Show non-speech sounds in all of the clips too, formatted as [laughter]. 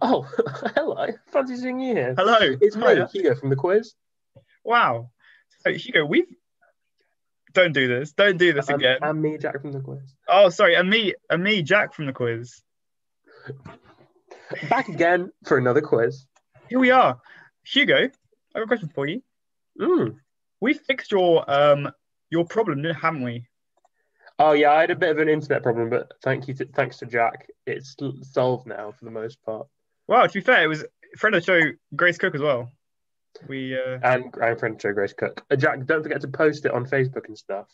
Oh, [laughs] hello. Fancy seeing you here. Hello. It's me, Hiya. Hugo from the quiz. Wow. So Hugo, we've don't do this. Don't do this again. and me, Jack from the quiz. oh, sorry. And me, and me, Jack from the quiz. Back again for another quiz. Here we are. Hugo, I have a question for you. Mm. We fixed your um your problem, haven't we? Oh yeah, I had a bit of an internet problem, but thank you to, thanks to Jack, it's solved now for the most part. Well, to be fair, it was friend of the show, Grace Cook, as well. We uh And I'm friend Joe Grace Cook. Uh, Jack, don't forget to post it on Facebook and stuff.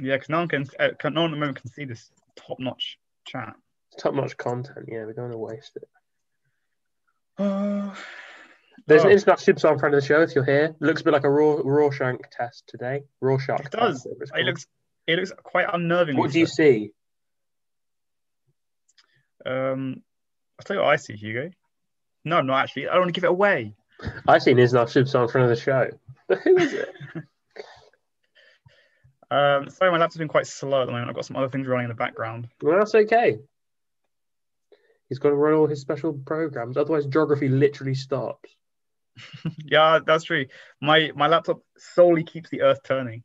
yeah, because no one can, uh, can no one at the moment can see this top-notch chat. It's top-notch content. Yeah, we don't want to waste it. [sighs] Oh, There's Oh. an international superstar friend of the show. If you're here, looks a bit like a raw Rorschach test today. Rorschach. It does. test, it looks it looks quite unnerving. What do you see? Um, I'll tell you what I see, Hugo. No, I'm not actually. I don't want to give it away. I see an international superstar friend of the show. But who is it? [laughs] Um, sorry, my laptop's been quite slow at the moment. I've got some other things running in the background. Well, that's okay. He's got to run all his special programs. Otherwise, geography literally stops. [laughs] yeah, that's true. My my laptop solely keeps the Earth turning.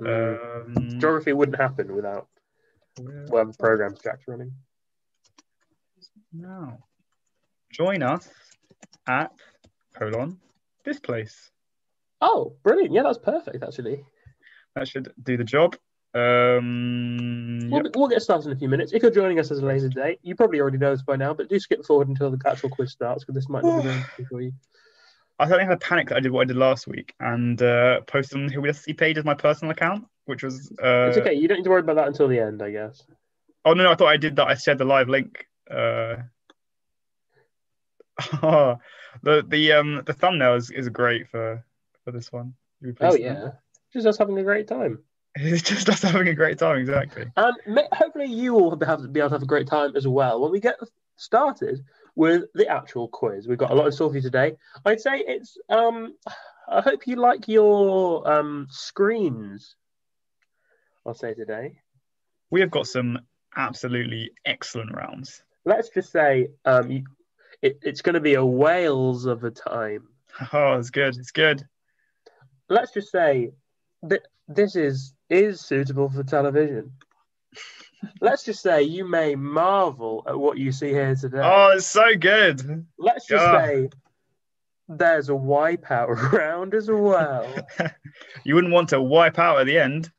Mm. Um, geography wouldn't happen without whatever programs Jack's running. now, join us at colon this place. Oh, brilliant. Yeah, that's perfect, actually. That should do the job. Um, We'll, yep. we'll get started in a few minutes. If you're joining us as a laser date, you probably already know this by now, but do skip forward until the actual quiz starts because this might not be going for you. I suddenly had a panic that I did what I did last week and uh, posted on the Who We See page as my personal account, which was uh, it's okay. You don't need to worry about that until the end, I guess. Oh no, no, I thought I did that. I shared the live link. Uh, [laughs] the the um the thumbnail is, is great for for this one. Oh, yeah. Just us having a great time. [laughs] it's just us having a great time. Exactly. And ma- hopefully, you all will have, be able to have a great time as well when we get started with the actual quiz. We've got a lot in store for you today. I'd say it's. um I hope you like your um screens. I'll say today. We have got some absolutely excellent rounds. Let's just say um you, it, it's going to be a whales of a time. Oh, it's good. It's good. Let's just say that this is is suitable for television. Let's just say you may marvel at what you see here today. Oh, it's so good. Let's just Yeah. say there's a wipeout [laughs] round as well. [laughs] You wouldn't want to wipe out at the end.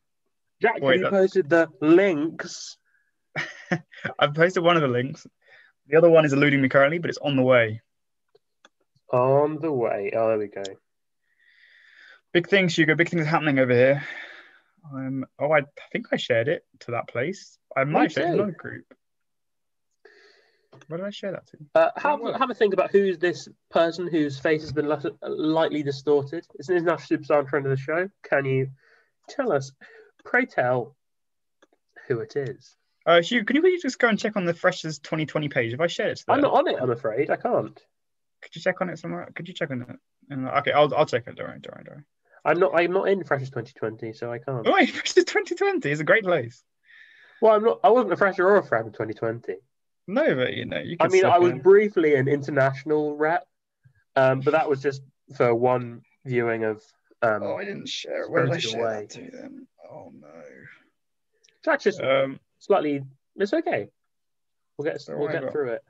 Jack, Wait, you that- posted the links. [laughs] I've posted one of the links. The other one is eluding me currently, but it's on the way. On the way. Oh, there we go. Big things, Hugo. Big things happening over here. Um, oh, I think I shared it to that place. I might share it another group. Where did I share that to? Uh, have, have a think about who's this person whose face has been left, lightly distorted. It's an international superstar and friend of the show. Can you tell us, pray tell, who it is? Uh, Hugh, can you please just go and check on the Freshers 2020 page? Have I shared it to I'm not on it, I'm afraid. I can't. Could you check on it somewhere? Could you check on it? Okay, I'll, I'll check it. Don't worry, don't worry, don't worry. I'm not. I'm not in Freshers 2020, so I can't. Oh, wait, [laughs] Freshers 2020 is a great place. Well, I'm not. I wasn't a fresher or a frat in 2020. No, but you know, you I mean, I was in. briefly an international rep, um, but that was just for one viewing of. Um, Oh, I didn't share it. Where did I share Away. to them? Oh no. Jack's just Um, slightly. It's okay. We'll get we'll get about- through it.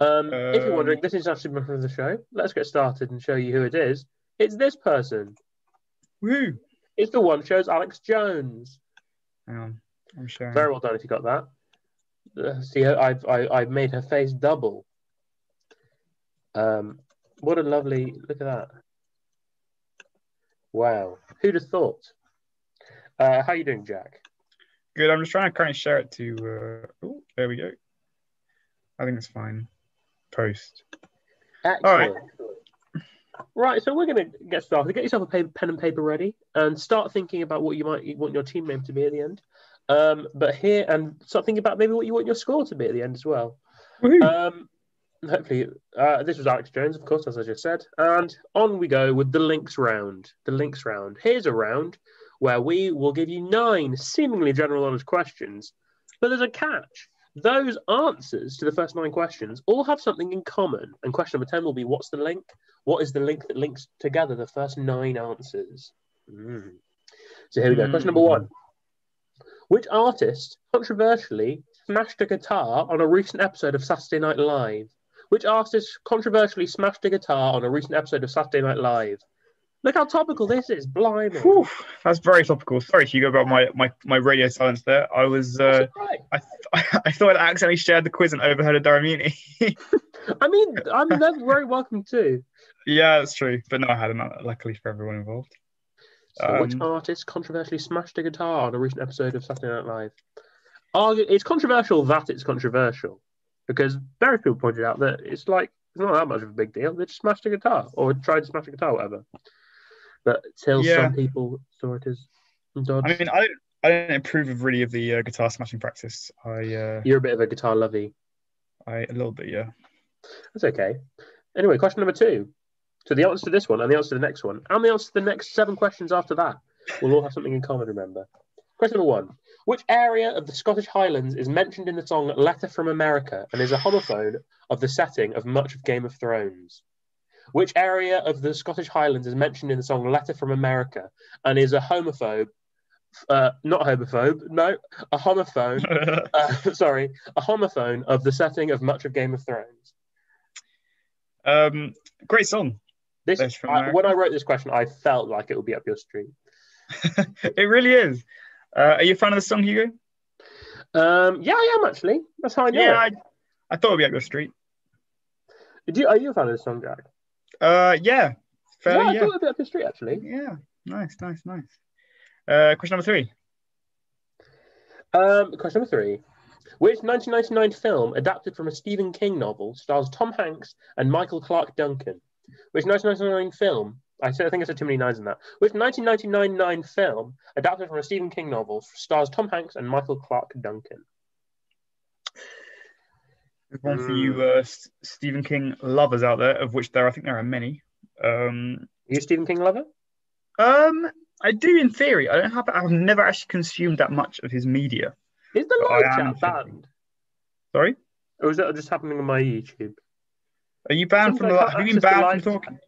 Um, if you're Um, wondering, this is actually member of the show. Let's get started and show you who it is. It's this person. woo. It's the one shows Alex Jones. Hang on, I'm sharing. Very well done if you got that. Uh, see, I've I, I've made her face double. Um, what a lovely look at that. Wow, who'd have thought? Uh, how you doing, Jack? Good. I'm just trying to kind of share it to. Uh, oh, there we go. I think it's fine. Post. Excellent. All right. Right, so we're going to get started. Get yourself a pen and paper ready, and start thinking about what you might want your team name to be at the end. Um, but here, and start thinking about maybe what you want your score to be at the end as well. Um, hopefully, uh, this was Alex Jones, of course, as I just said. And on we go with the links round. The links round. Here's a round where we will give you nine seemingly general knowledge questions, but there's a catch. Those answers to the first nine questions all have something in common. And question number 10 will be what's the link? What is the link that links together the first nine answers? Mm. So here we go. Question number one Which artist controversially smashed a guitar on a recent episode of Saturday Night Live? Which artist controversially smashed a guitar on a recent episode of Saturday Night Live? Look how topical this is. Blimey. Whew, that's very topical. Sorry, Hugo, about my, my, my radio silence there. I was uh, Right. I, th- [laughs] I thought I accidentally shared the quiz and overheard a Daramuni. [laughs] I mean, I'm that's very welcome too. yeah, that's true. But no, I hadn't. uh, Luckily for everyone involved. So which Um, artist controversially smashed a guitar on a recent episode of Saturday Night Live? Argu- it's controversial that it's controversial because various people pointed out that it's like it's not that much of a big deal. They just smashed a guitar or tried to smash a guitar, whatever. But still, Yeah. some people saw it as dodge. I mean, I don't, I don't approve of really of the uh, guitar smashing practice. I, uh, You're a bit of a guitar lovey. I a little bit, yeah. That's okay. Anyway, question number two. So the answer to this one and the answer to the next one and the answer to the next seven questions after that we'll all have something in common, remember. Question number one. Which area of the Scottish Highlands is mentioned in the song Letter from America and is a homophone of the setting of much of Game of Thrones? Which area of the Scottish Highlands is mentioned in the song Letter from America and is a homophobe? Uh, not homophobe, no, a homophone. [laughs] Uh, [laughs] sorry, a homophone of the setting of much of Game of Thrones. um, great song. This I, when I wrote this question, I felt like it would be up your street. [laughs] it really is. Uh, are you a fan of the song, Hugo? Um, yeah, I am actually. That's how I know. Yeah. I, I thought it'd be up your street. Do you, are you a fan of the song, Jack? Uh, yeah, yeah, fairly, I yeah. thought be up your street actually. Yeah, nice, nice, nice. Uh, question number three. Um, question number three: Which 1999 film adapted from a Stephen King novel stars Tom Hanks and Michael Clarke Duncan? Which 1999 film? I said I think I said too many nines in that. Which 1999 film adapted from a Stephen King novel stars Tom Hanks and Michael Clarke Duncan? There's one for you, uh, S- Stephen King lovers out there, of which there I think there are many. Um, Are you a Stephen King lover? um, I do in theory. I don't have. I've never actually consumed that much of his media. Is the I live am chat thinking- banned, Sorry, or is that just happening on my YouTube? are you banned from? like The, have you been access banned from live talking?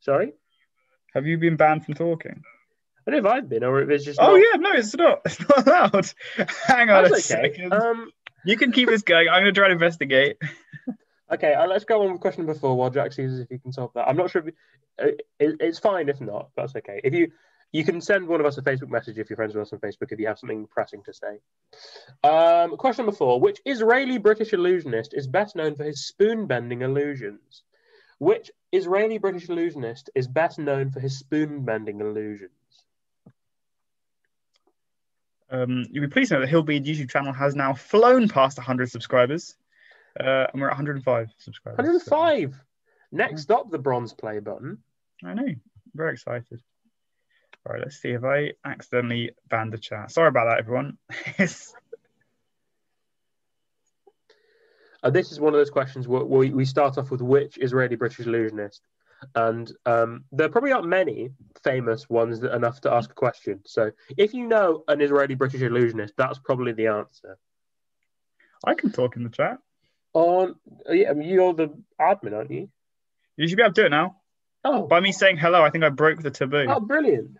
Sorry, Have you been banned from talking? I don't know if I've been or if it's just. Oh not- yeah, no, it's not. [laughs] It's not allowed. Hang on a That's okay. second. Um, you can keep this going. I'm going to try to investigate. [laughs] okay, uh, let's go on with question number four while Jack sees if he can solve that. I'm not sure if uh, it, it's fine if not. That's okay. If you you can send one of us a Facebook message if you're friends with us on Facebook if you have something pressing to say. Um, question number four: Which Israeli British illusionist is best known for his spoon bending illusions? Which Israeli British illusionist is best known for his spoon bending illusions? Um, you'll be pleased to know that Hild Bede YouTube channel has now flown past 100 subscribers, uh, and we're at 105 subscribers. 105. Next up, the bronze play button. I know. Very excited. All right, let's see if I accidentally banned the chat. Sorry about that, everyone. [laughs] Uh, this is one of those questions where, we start off with which Israeli British illusionist, and um, there probably aren't many famous ones that enough to ask a question. So if you know an Israeli British illusionist, that's probably the answer. I can talk in the chat. On yeah, I mean, you're the admin, aren't you? You should be able to do it now. Oh, By me saying hello, I think I broke the taboo. oh, brilliant!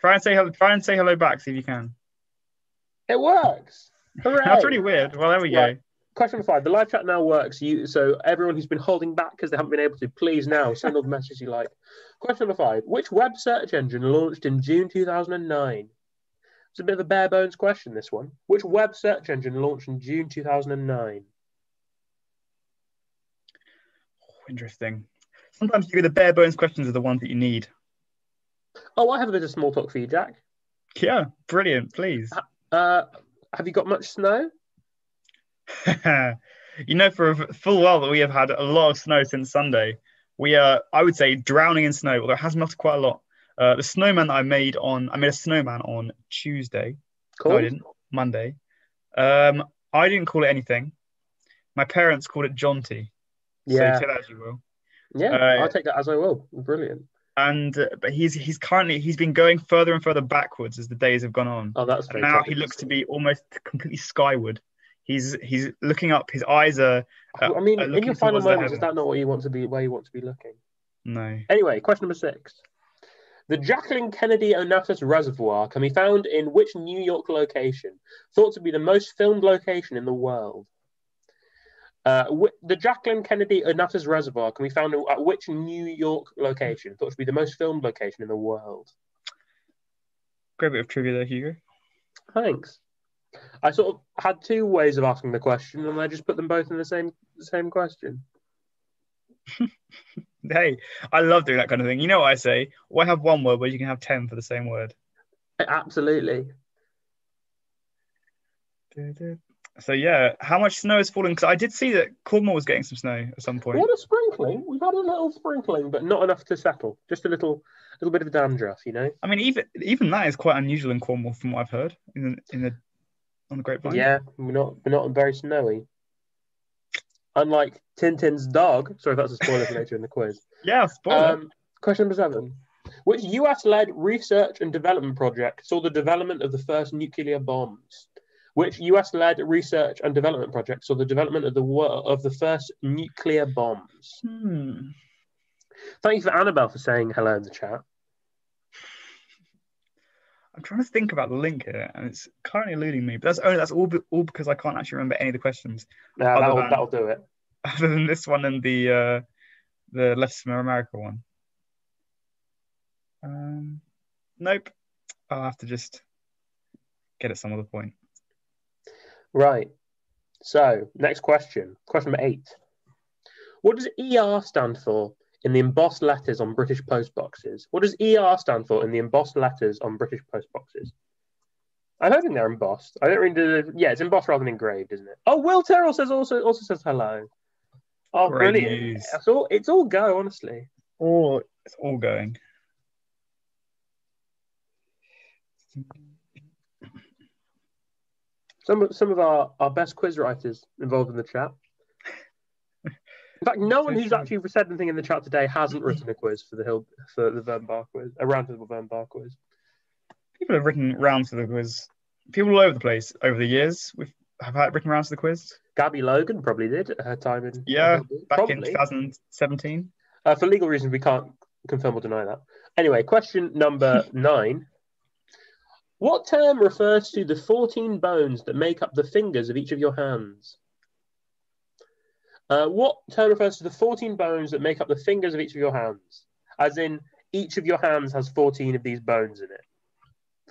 Try and say hello. Try and say hello back. See if you can. It works. [laughs] Hooray! That's really weird. Well, there we Right. go. Question five: The live chat now works. You so everyone who's been holding back because they haven't been able to, please now send all the messages you like. Question number five: Which web search engine launched in June 2009? It's a bit of a bare bones question. This one: Which web search engine launched in June 2009? Interesting. Sometimes you the bare bones questions are the ones that you need. Oh, I have a bit of small talk for you, Jack. Yeah, brilliant. Please. Uh, have you got much snow? [laughs] you know, for a full well that we have had a lot of snow since Sunday. We are, I would say, drowning in snow, although it has melted quite a lot. Uh, the snowman that I made on, I made a snowman on Tuesday. Cool. No, I didn't. Monday. Um, I didn't call it anything. My parents called it Jaunty. So Yeah, take that as you will. yeah. uh, I'll take that as I will. Brilliant. And uh, but he's he's currently he's been going further and further backwards as the days have gone on. Oh, that's now he looks to be almost completely skyward. He's he's looking up. His eyes are. I mean, are in your final moments, is that not what you want to be? Where you want to be looking? No. Anyway, question number six. The Jacqueline Kennedy Onassis Reservoir can be found in which New York location? Thought to be the most filmed location in the world. Uh, the Jacqueline Kennedy Onassis Reservoir can be found at which New York location? Thought to be the most filmed location in the world. Great bit of trivia there, Hugo. Thanks. I sort of had two ways of asking the question, and I just put them both in the same same question. [laughs] Hey, I love doing that kind of thing. You know what I say? Why have one word where you can have ten for the same word? Eh, absolutely. So yeah, how much snow is falling? Because I did see that Cornwall was getting some snow at some We point. had a sprinkling. We've had a little sprinkling, but not enough to settle. Just a little, little bit of dandruff, you know. I mean, even even that is quite unusual in Cornwall, from what I've heard in the in the on the grapevine. Yeah, we're not, we're not very snowy. Unlike Tintin's dog. Sorry, that's a spoiler for later in the quiz. [laughs] Yeah, spoiler. Um, question number seven. Which US-led research and development project saw the development of the first nuclear bombs? Which US-led research and development project saw the development of the of the first nuclear bombs? Hmm. Thank you for Annabelle for saying hello in the chat. I'm trying to think about the link here, and it's currently eluding me. But that's only that's all all because I can't actually remember any of the questions Other that'll, than- that'll do it. [laughs] other than this one and the uh, the Left America one. Um, nope. I'll have to just get at some other point. Right. So, next question. Question number eight. What does ER stand for in the embossed letters on British post boxes? What does ER stand for in the embossed letters on British post boxes? I don't think they're embossed. I don't really do. Yeah, it's embossed rather than engraved, isn't it? Oh, Will Terrell says also also says hello. Oh, Great brilliant! news. It's all it's all go, honestly. Oh, it's all going. Some of some of our, our best quiz writers involved in the chat. In fact, no one who's actually said anything in the chat today hasn't written a quiz for the hill for the Vern Bar quiz, a round table Vern Bar quiz. People have written rounds for the quiz. People all over the place over the years. We've have had written rounds for the quiz. Gabby Logan probably did at her time in Yeah, Back in 2017. Uh, for legal reasons, we can't confirm or deny that. Anyway, question number [laughs] nine. What term refers to the 14 bones that make up the fingers of each of your hands? Uh, what term refers to the 14 bones that make up the fingers of each of your hands? As in, each of your hands has 14 of these bones in it.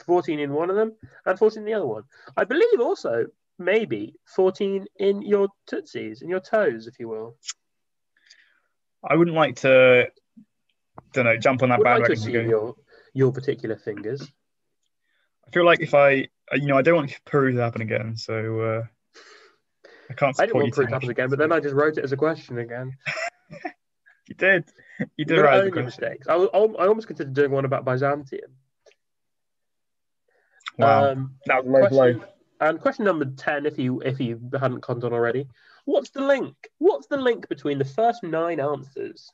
14 in one of them and 14 in the other one. I believe also, maybe, 14 in your tootsies, in your toes, if you will. I wouldn't like to, don't know, jump on that like to bandwagon. go- your, your particular fingers. I feel like if I, you know, I don't want Peru to happen again, so uh, I can't I didn't want you for it too to happen much. again, but then I just wrote it as a question again. [laughs] You did. You did gotta right. mistakes. I, I almost considered doing one about Byzantium. Wow, Um, that was blow. and question number ten, if you if you hadn't conned on already, what's the link? What's the link between the first nine answers?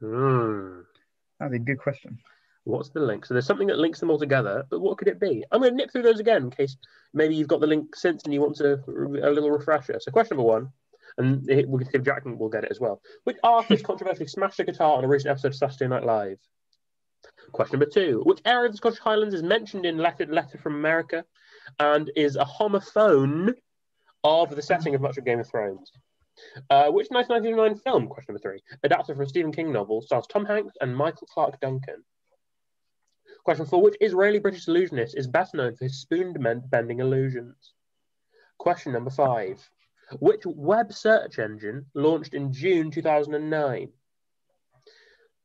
Hmm. That's a good question. What's the link? So there's something that links them all together, but what could it be? I'm going to nip through those again in case maybe you've got the link since and you want to a little refresher. So question number one, and it- we can see if Jack will get it as well. Which artist [laughs] controversially smashed a guitar on a recent episode of Saturday Night Live? Question number two, which area of the Scottish Highlands is mentioned in Letter, Letter from America and is a homophone of the setting of much of Game of Thrones? Uh, which 1999 film, question number three, adapted from a Stephen King novel, stars Tom Hanks and Michael Clarke Duncan? Question four, which Israeli British illusionist is best known for his spoon bending illusions? Question number five, which web search engine launched in June 2009?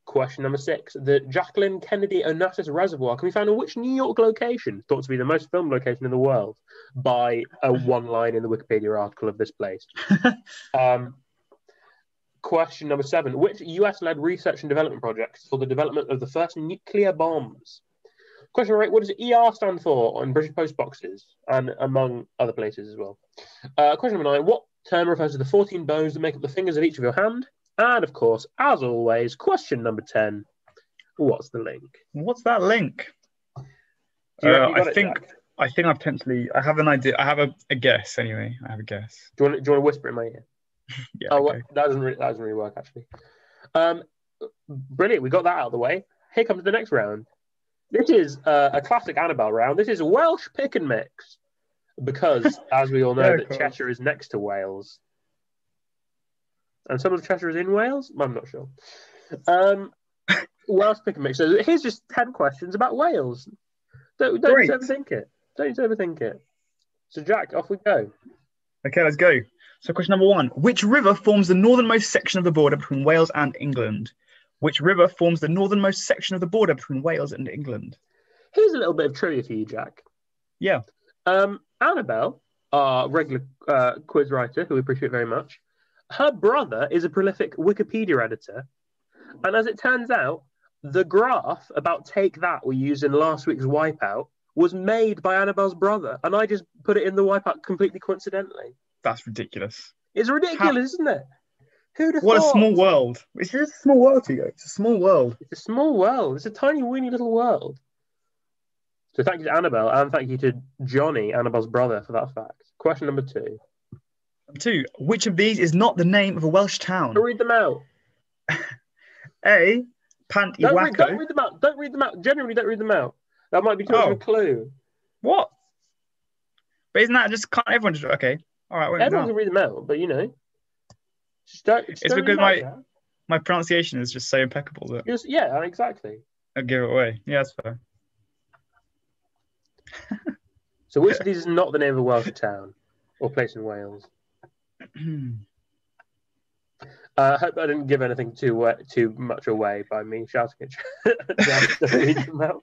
Question number six, the Jacqueline Kennedy Onassis Reservoir can be found in which New York location, thought to be the most filmed location in the world by a one line in the Wikipedia article of this place? [laughs] Um, question number seven Which US led research and development projects for the development of the first nuclear bombs? Question number eight What does ER stand for on British post boxes and among other places as well? Uh, question number nine What term refers to the 14 bones that make up the fingers of each of your hand? And of course, as always, question number 10 What's the link? What's that link? Uh, I think? I think I potentially I have an idea. I have a, a guess anyway. I have a guess. Do you want? Do you want to whisper in my ear? [laughs] Yeah. Oh, okay. that doesn't really, that doesn't really work actually. Um, brilliant. We got that out of the way. Here comes the next round. This is uh, a classic Annabelle round. This is Welsh pick and mix because, [laughs] as we all know, Yeah, that course. Cheshire is next to Wales, and some of Cheshire is in Wales. I'm not sure. Um, [laughs] Welsh pick and mix. So here's just ten questions about Wales. Don't don't overthink it. Don't overthink it. So Jack, off we go. Okay, let's go. So, question number one Which river forms the northernmost section of the border between Wales and England? Which river forms the northernmost section of the border between Wales and England? Here's a little bit of trivia for you, Jack. Yeah. Um, Annabelle, our regular uh, quiz writer, who we appreciate very much, her brother is a prolific Wikipedia editor. And as it turns out, the graph about Take That we used in last week's Wipeout was made by Annabelle's brother. And I just put it in the Wipeout completely coincidentally. That's ridiculous. It's ridiculous, isn't it? Who'd have What a small world. It's just a small world. It's a small world. It's a small world. It's a tiny, weeny little world. So thank you to Annabelle and thank you to Johnny, Annabelle's brother, for that fact. Question number two. Number two, which of these is not the name of a Welsh town? Read them out. [laughs] A. Pant Don't read, don't read them out. Don't read them out. Generally, don't read them out. That might be too much of Oh. a clue. What? But isn't that just can't everyone just okay? All right. Everyone can read them out, but you know, just don't. Just It's don't because my- out, My pronunciation is just so impeccable that yeah, exactly. I'll give it away. Yeah, that's fair. [laughs] So, which of [laughs] these is not the name of a Welsh town or place in Wales? [clears throat] Uh, I hope I didn't give anything too wa- too much away by me shouting at [laughs] out.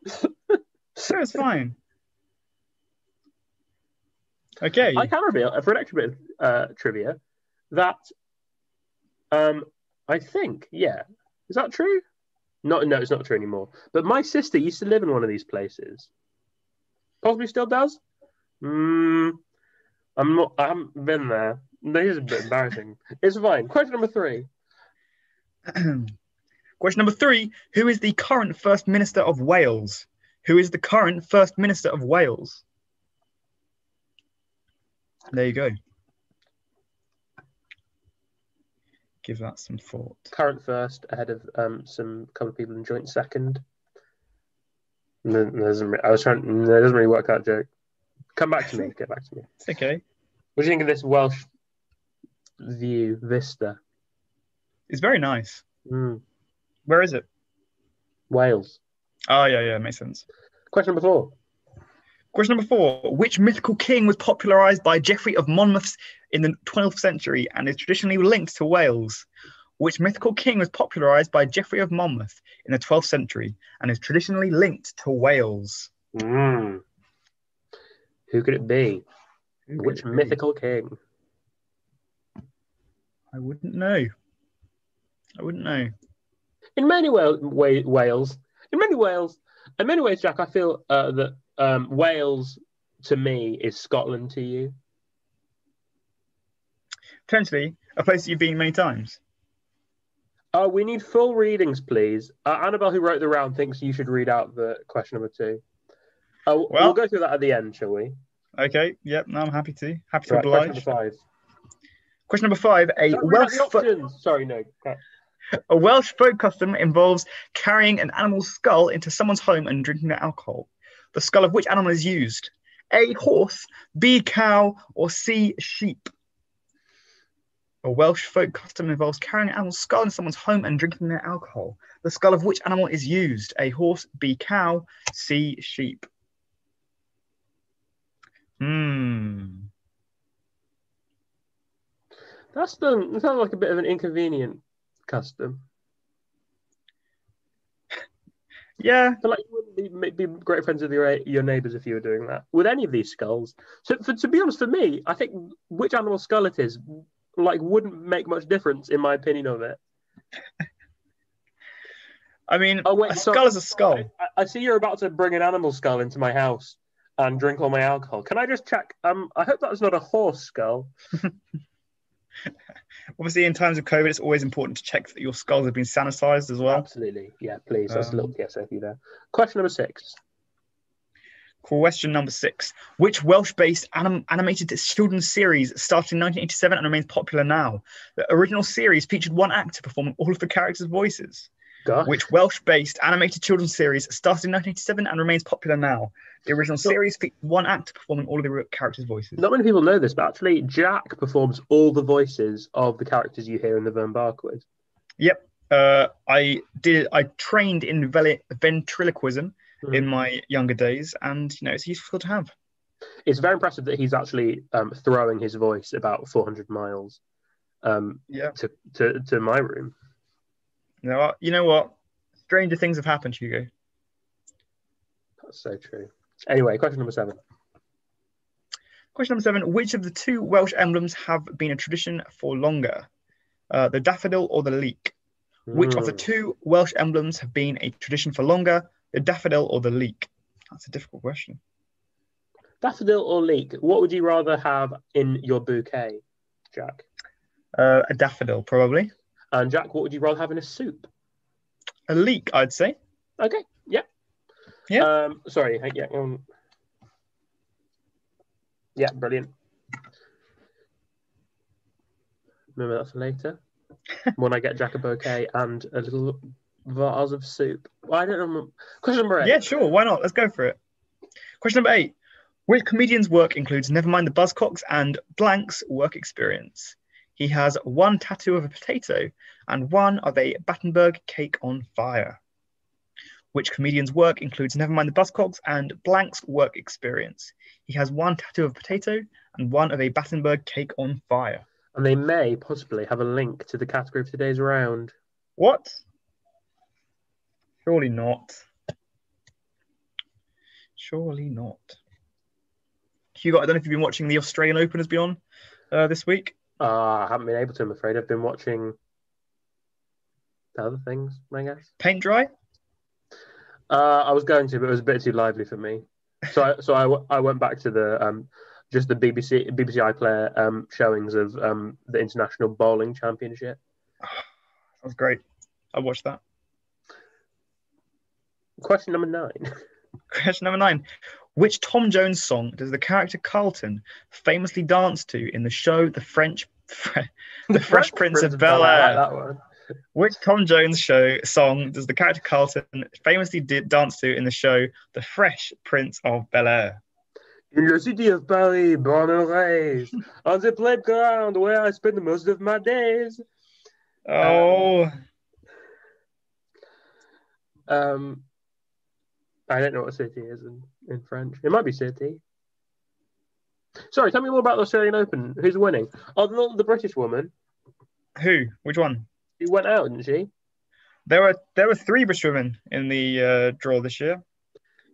so it's fine. Okay. I can reveal for an extra bit of uh, trivia that um, I think, yeah, is that true? Not, no, it's not true anymore. But my sister used to live in one of these places. Possibly still does. Mm, I'm not. I haven't been there. This is a bit embarrassing. [laughs] It's fine. Question number three. [clears throat] Question number three: Who is the current First Minister of Wales? Who is the current First Minister of Wales? There you go. Give that some thought. Current first, ahead of um, some couple of people in joint second. No, no, doesn't I was trying. No, it doesn't really work out, joke. Come back to me. Get back to me. It's [laughs] okay. What do you think of this Welsh view vista? It's very nice. Mm, Where is it? Wales. Oh yeah, yeah, makes sense. Question number four. Question number four: Which mythical king was popularized by Geoffrey of Monmouth in the 12th century and is traditionally linked to Wales? Which mythical king was popularized by Geoffrey of Monmouth in the 12th century and is traditionally linked to Wales? Mm. Who could it be? Could Which it be? mythical king? I wouldn't know. I wouldn't know. In many wa- wa- Wales, in many Wales, in many ways, Jack, I feel uh, that um, Wales to me is Scotland to you. Potentially a place that you've been many times. Uh, we need full readings, please. Uh, Annabelle, who wrote the round, thinks you should read out the question number two. Uh, we'll Well- go through that at the end, shall we? Okay. Yep. No, I'm happy to. Happy to Right, question oblige. number five. Question number five: A Don't read out Welsh fo- Sorry, no. A Welsh folk custom involves carrying an animal's skull into someone's home and drinking their alcohol. The skull of which animal is used? A horse, B cow, or C sheep. A Welsh folk custom involves carrying an animal's skull in someone's home and drinking their alcohol. The skull of which animal is used? A horse, B cow, C sheep. Hmm. That's the. That sounds like a bit of an inconvenient custom. [laughs] Yeah. But like, you wouldn't be, be great friends with your your neighbours if you were doing that with any of these skulls. So, for, to be honest, for me, I think which animal skull it is, like, wouldn't make much difference in my opinion of it. [laughs] I mean, Oh wait, a skull is a skull. I, I see you're about to bring an animal skull into my house and drink all my alcohol. Can I just check? Um, I hope that's not a horse skull. [laughs] Obviously, in times of COVID, it's always important to check that your skulls have been sanitized as well. Absolutely, yeah. Please, that's a Um, little PSA for you there. Question number six. Question number six. Which Welsh based anim- animated children's series started in 1987 and remains popular now? The original series featured one actor performing all of the characters' voices. Gosh. Which Welsh based animated children's series started in 1987 and remains popular now? The original So- series featured one actor performing all of the characters' voices. Not many people know this, but actually, Jack performs all the voices of the characters you hear in the Vern Bar quiz. Yep. Uh, I did. I trained in ventriloquism Mhm. in my younger days, and you know it's useful to have. It's very impressive that he's actually um, throwing his voice about 400 miles um, Yeah. to, to, to my room. You know what? You know what? Stranger things have happened, Hugo. That's so true. Anyway, question number seven. Question number seven: Which of the two Welsh emblems have been a tradition for longer? Uh, the daffodil or the leek? Which of the Mm. two Welsh emblems have been a tradition for longer? The daffodil or the leek? That's a difficult question. Daffodil or leek? What would you rather have in your bouquet, Jack? Uh, a daffodil, probably. And Jack, what would you rather have in a soup? A leek, I'd say. Okay, yeah. Yeah. Um, sorry, yeah. Um, yeah, brilliant. Remember that's for later. [laughs] when I get Jack a bouquet and a little vase of soup. Well, I don't know. Question number eight. Yeah, sure. Why not? Let's go for it. Question number eight. Which comedian's work includes Nevermind the Buzzcocks and Blank's work experience? He has one tattoo of a potato and one of a Battenberg cake on fire. Which comedian's work includes Nevermind the Buzzcocks and Blank's work experience? He has one tattoo of a potato and one of a Battenberg cake on fire. And they may possibly have a link to the category of today's round. What? Surely not. Surely not. Hugo, I don't know if you've been watching the Australian Open has been on uh, this week. Uh, I haven't been able to, I'm afraid. I've been watching other things, I guess. Paint dry? Uh, I was going to, but it was a bit too lively for me. So, I, so I, w- I went back to the um, just the BBC BBC iPlayer um, showings of um, the International Bowling Championship. [sighs] That was great. I watched that. Question number nine. [laughs] Question number nine. Which Tom Jones song does the character Carlton famously dance to in the show The French The Fresh [laughs] Prince of Bel I like Air? Which Tom Jones show song does the character Carlton famously did dance to in the show The Fresh Prince of Bel Air? In the city of Paris, born and raised, [laughs] on the playground where I spend most of my days. Oh, Um, I don't know what city is in, in French. It might be city. Sorry, tell me more about the Australian Open. Who's winning? Oh, not the British woman. who? Which one? She went out, didn't she? There were there were three British women in the uh, draw this year.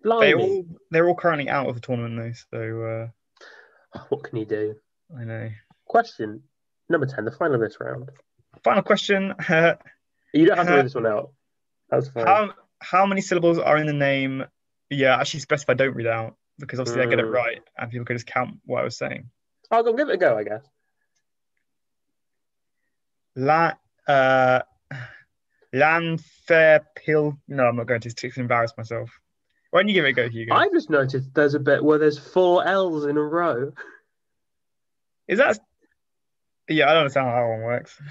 They all they're all currently out of the tournament though, so uh... What can you do? uh, I know. Question number 10, the final of this round. Final question: [laughs] uh, You don't have to read this one out. That's fine. How how many syllables are in the name? Yeah, actually, specify. Don't read out because obviously I get it Mm. right, and people can just count what I was saying. I'll go give it a go, I guess. La uh, Lanfairpil. No, I'm not going to. To embarrass myself. Why don't you give it a go, Hugo? I just noticed there's a bit where there's four L's in a row. Is that? Yeah, I don't understand how that one works.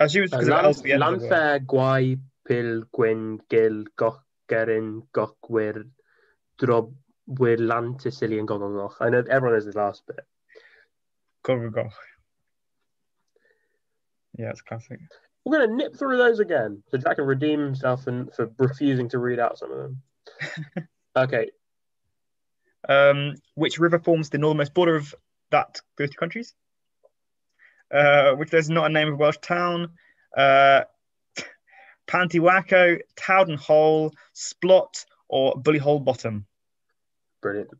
I assume it's because of L's at the end of the word. Lanfair, Gwai, Pil, Gwyn, Gil, Goch, Gerin, Gochwyr, Drob, Wirlan, Sicilian, Gogongoch. I know everyone knows the last bit. Go, go, go. Yeah, it's classic. We're going to nip through those again so Jack can redeem himself and for refusing to read out some of them. [laughs] okay, Um, which river forms the northernmost border of that those two countries? Uh, which there's not a name of a Welsh town. Uh, Pantiwaco, Towden Hole, Splot, or Bully Hole Bottom. brilliant.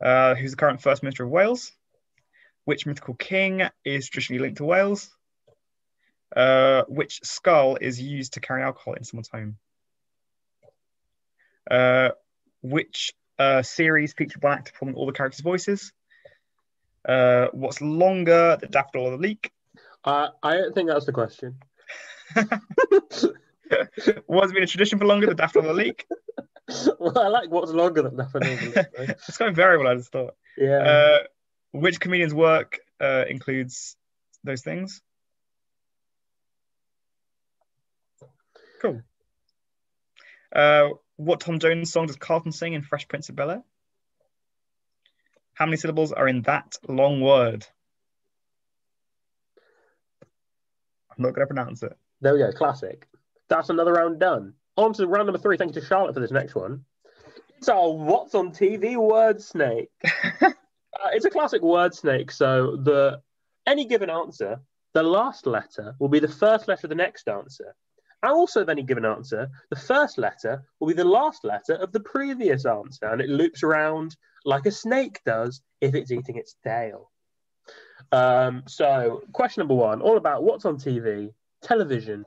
Uh, who's the current First Minister of Wales? Which mythical king is traditionally linked to Wales? Uh, which skull is used to carry alcohol in someone's home? Uh, which uh, series featured one actor performing all the characters' voices? Uh, what's longer, the daffodil or the leek? Uh, I don't think that's the question. [laughs] What's been a tradition for longer than on the Leak? [laughs] well, I like what's longer than normal, though. [laughs] It's going very well I the start. yeah. Uh, which comedian's work uh, includes those things? Cool. Uh, what Tom Jones song does Carlton sing in Fresh Prince of Bel Air? How many syllables are in that long word? I'm not going to pronounce it. There we go, classic. That's another round done. On to round number three. Thank you to Charlotte for this next one. It's our What's on TV word snake. [laughs] uh, it's a classic word snake. So the any given answer, the last letter will be the first letter of the next answer. And also of any given answer, the first letter will be the last letter of the previous answer. And it loops around like a snake does if it's eating its tail. Um, so question number one, all about what's on TV, television.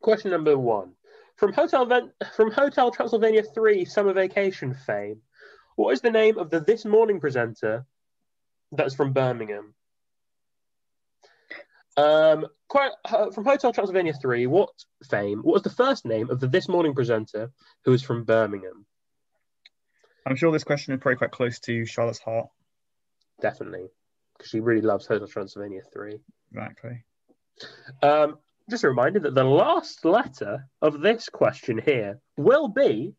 Question number one. From Hotel Ven- from Hotel Transylvania 3 Summer Vacation fame, what is the name of the This Morning presenter that's from Birmingham? Um, quite, uh, from Hotel Transylvania 3, what fame? What was the first name of the This Morning presenter who is from Birmingham? I'm sure this question is probably quite close to Charlotte's heart. Definitely, because she really loves Hotel Transylvania 3. Exactly. Um, just a reminder that the last letter of this question here will be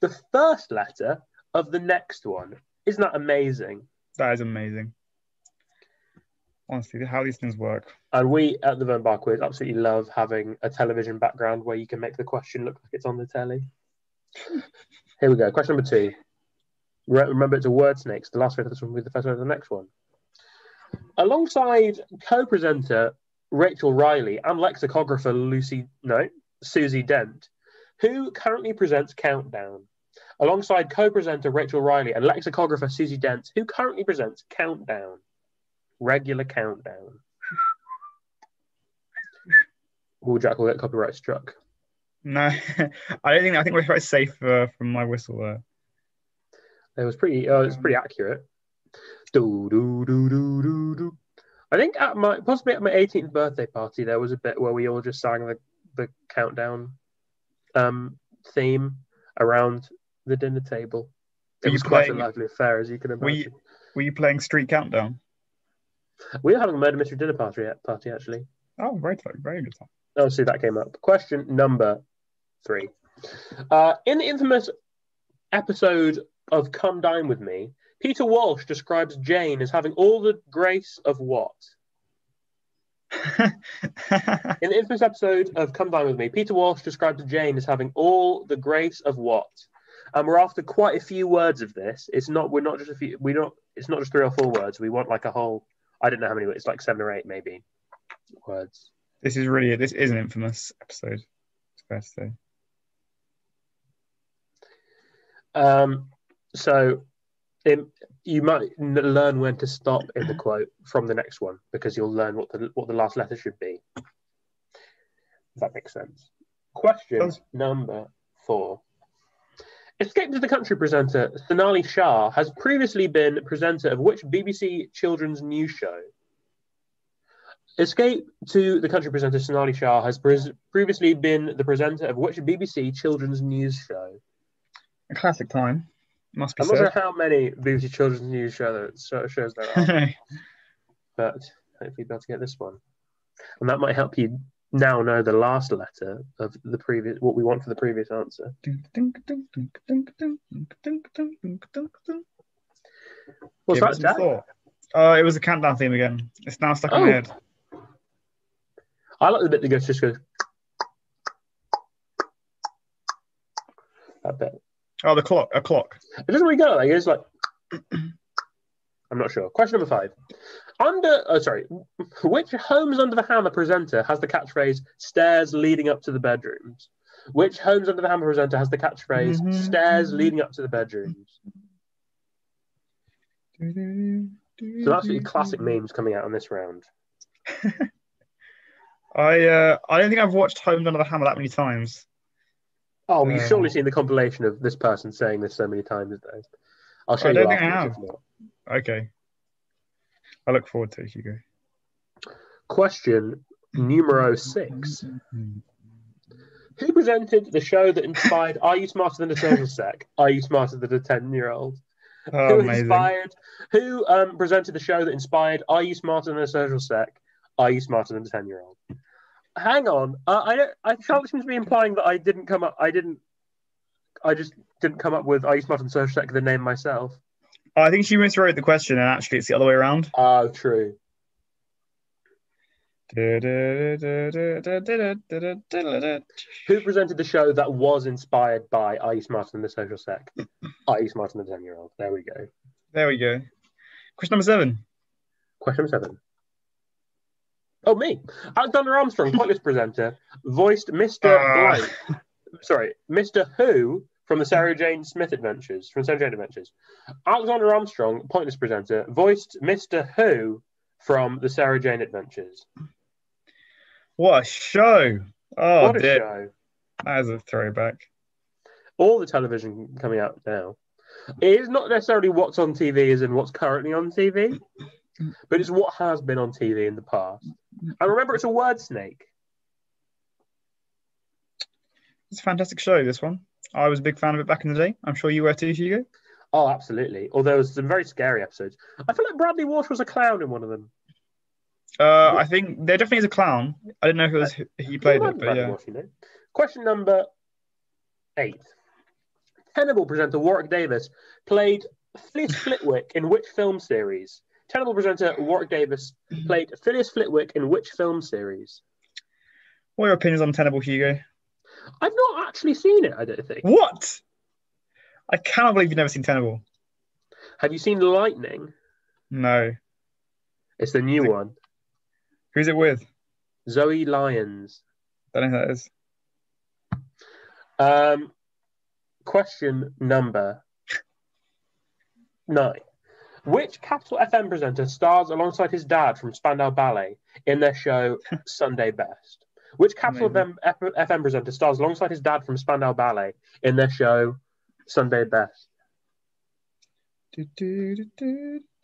the first letter of the next one. Isn't that amazing? That is amazing. Honestly, how these things work. And we at the Vern Bar Quiz absolutely love having a television background where you can make the question look like it's on the telly. [laughs] Here we go. Question number two. Re- Remember, it's a word snakes. The last letter of this one will be the first letter of the next one. Alongside co-presenter Rachel Riley and lexicographer Lucy, no, Susie Dent, who currently presents Countdown. Alongside co-presenter Rachel Riley and lexicographer Susie Dent, who currently presents Countdown. Regular Countdown. [laughs] Will Jack will get copyright struck. No, [laughs] I don't think. I think we're quite safe uh, from my whistle there. It was pretty. Uh, it was pretty accurate. Do do do do do do. I think at my possibly at my 18th birthday party there was a bit where we all just sang the the countdown um, theme around the dinner table. It was quite a playing- lively affair, as you can Were you, imagine. were you playing Street Countdown? We were having a murder mystery dinner party party actually. Oh, very good, very good. time. Oh, see, that came up. Question number three. Uh, in the infamous episode of Come Dine With Me, Peter Marsh describes Jane as having all the grace of what? [laughs] In the infamous episode of Come Dine With Me, Peter Marsh describes Jane as having all the grace of what? And we're after quite a few words of this. It's not, we're not just a few, we don't, it's not just three or four words. We want like a whole, I don't know how many, it's like seven or eight maybe words. this is really this is an infamous episode. It's fair to say. Um, so it, you might learn when to stop in the quote from the next one because you'll learn what the what the last letter should be. If that makes sense. Question Does. number four. Escape to the Country presenter Sonali Shah has previously been presenter of which BBC children's news show? Escape to the Country presenter Sonali Shah has pres- previously been the presenter of which BBC children's news show? A classic time, must be I'm not sure how many BBC children's news show show- shows there are, [laughs] but hopefully you'll be able to get this one. And that might help you now know the last letter of the previous, what we want for the previous answer. What's Give that, it Jack? thought. Uh, it was a countdown theme again. It's now stuck in Oh. my head. I like the bit that goes just goes. That bit. Oh, the clock. A clock. It doesn't really go like it's like. [clears throat] I'm not sure. Question number five. Under, oh, sorry, which Homes Under the Hammer presenter has the catchphrase "stairs leading up to the bedrooms"? Which Homes Under the Hammer presenter has the catchphrase Mhm. "stairs leading up to the bedrooms"? So that's absolutely classic memes coming out on this round. [laughs] I uh, I don't think I've watched Homes Under the Hammer that many times. Oh, you've Uh, surely seen the compilation of this person saying this so many times. Though. I'll show I you don't think I have. Okay. I look forward to it, Hugo. Question numero six. Who presented the show that inspired Are You Smarter Than a Social Sec? Are You Smarter Than a 10 year old? Oh, who amazing. inspired? Who um, presented the show that inspired Are You Smarter Than a Social Sec? Are You Smarter Than a 10 year old? Hang on. Uh, I don't. I Charlotte seems to be implying that I didn't come up. I didn't. I just didn't come up with Are You Smarter Than Social Sec? The name myself. I think she miswrote the question, and actually, it's the other way around. Oh, true. Who presented the show that was inspired by Are You Smarter Than the Social Sec? Are You Smarter Than the 10 year old? There we go. There we go. Question number seven. Question number seven. Oh, me. Alexander Armstrong, pointless [laughs] presenter, voiced Mr. Ah. Blank. [laughs] Sorry, Mr. Who from the Sarah Jane Smith Adventures, from Sarah Jane Adventures. Alexander Armstrong, pointless presenter, voiced Mr. Who from the Sarah Jane Adventures. What a show! Oh, what a dear. show. That is a throwback. All the television coming out now. It is not necessarily what's on TV as in what's currently on TV, but it's what has been on TV in the past. And remember, it's a word snake. It's a fantastic show, this one. I was a big fan of it back in the day. I'm sure you were too, Hugo. Oh, absolutely. Although there was some very scary episodes. I feel like Bradley Walsh was a clown in one of them. Uh, I think there definitely is a clown. I didn't know if it was who- he played it, but Bradley yeah. Walsh, you know. Question number eight. Tenable presenter Warwick Davis played Filius Flitwick in which film series? Tenable presenter Warwick Davis played Filius Flitwick in which film series? What are your opinions on Tenable, Hugo? I've not actually seen it, I don't think. What? I cannot believe you've never seen Tenable. Have you seen Lightning? No. It's the new one. Who's it with? Zoe Lyons. I don't know who that is. Um, question number nine. Which Capital FM [laughs] presenter stars alongside his dad from Spandau Ballet in their show Sunday Best? Which Capital FM. FM presenter stars alongside his dad from Spandau Ballet in their show Sunday Best? Do, do,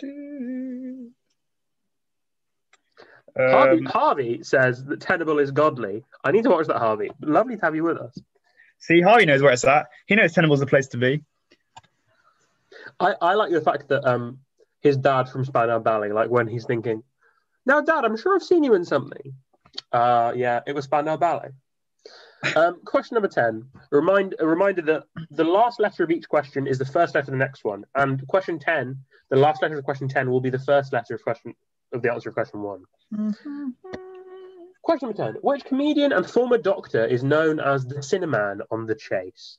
do. Harvey, Um, Harvey says that Tenable is godly. I need to watch that, Harvey. Lovely to have you with us. see, Harvey knows where it's at. He knows Tenable's the place to be. I, I like the fact that um his dad from Spandau Ballet, like when he's thinking, now, Dad, I'm sure I've seen you in something. Uh, yeah, it was Spandau Ballet. Um, [laughs] question number 10. Remind, a reminder that the last letter of each question is the first letter of the next one. And question 10, the last letter of question 10 will be the first letter of question of the answer of question one. Question number 10. Which comedian and former doctor is known as the Sinnerman on the chase?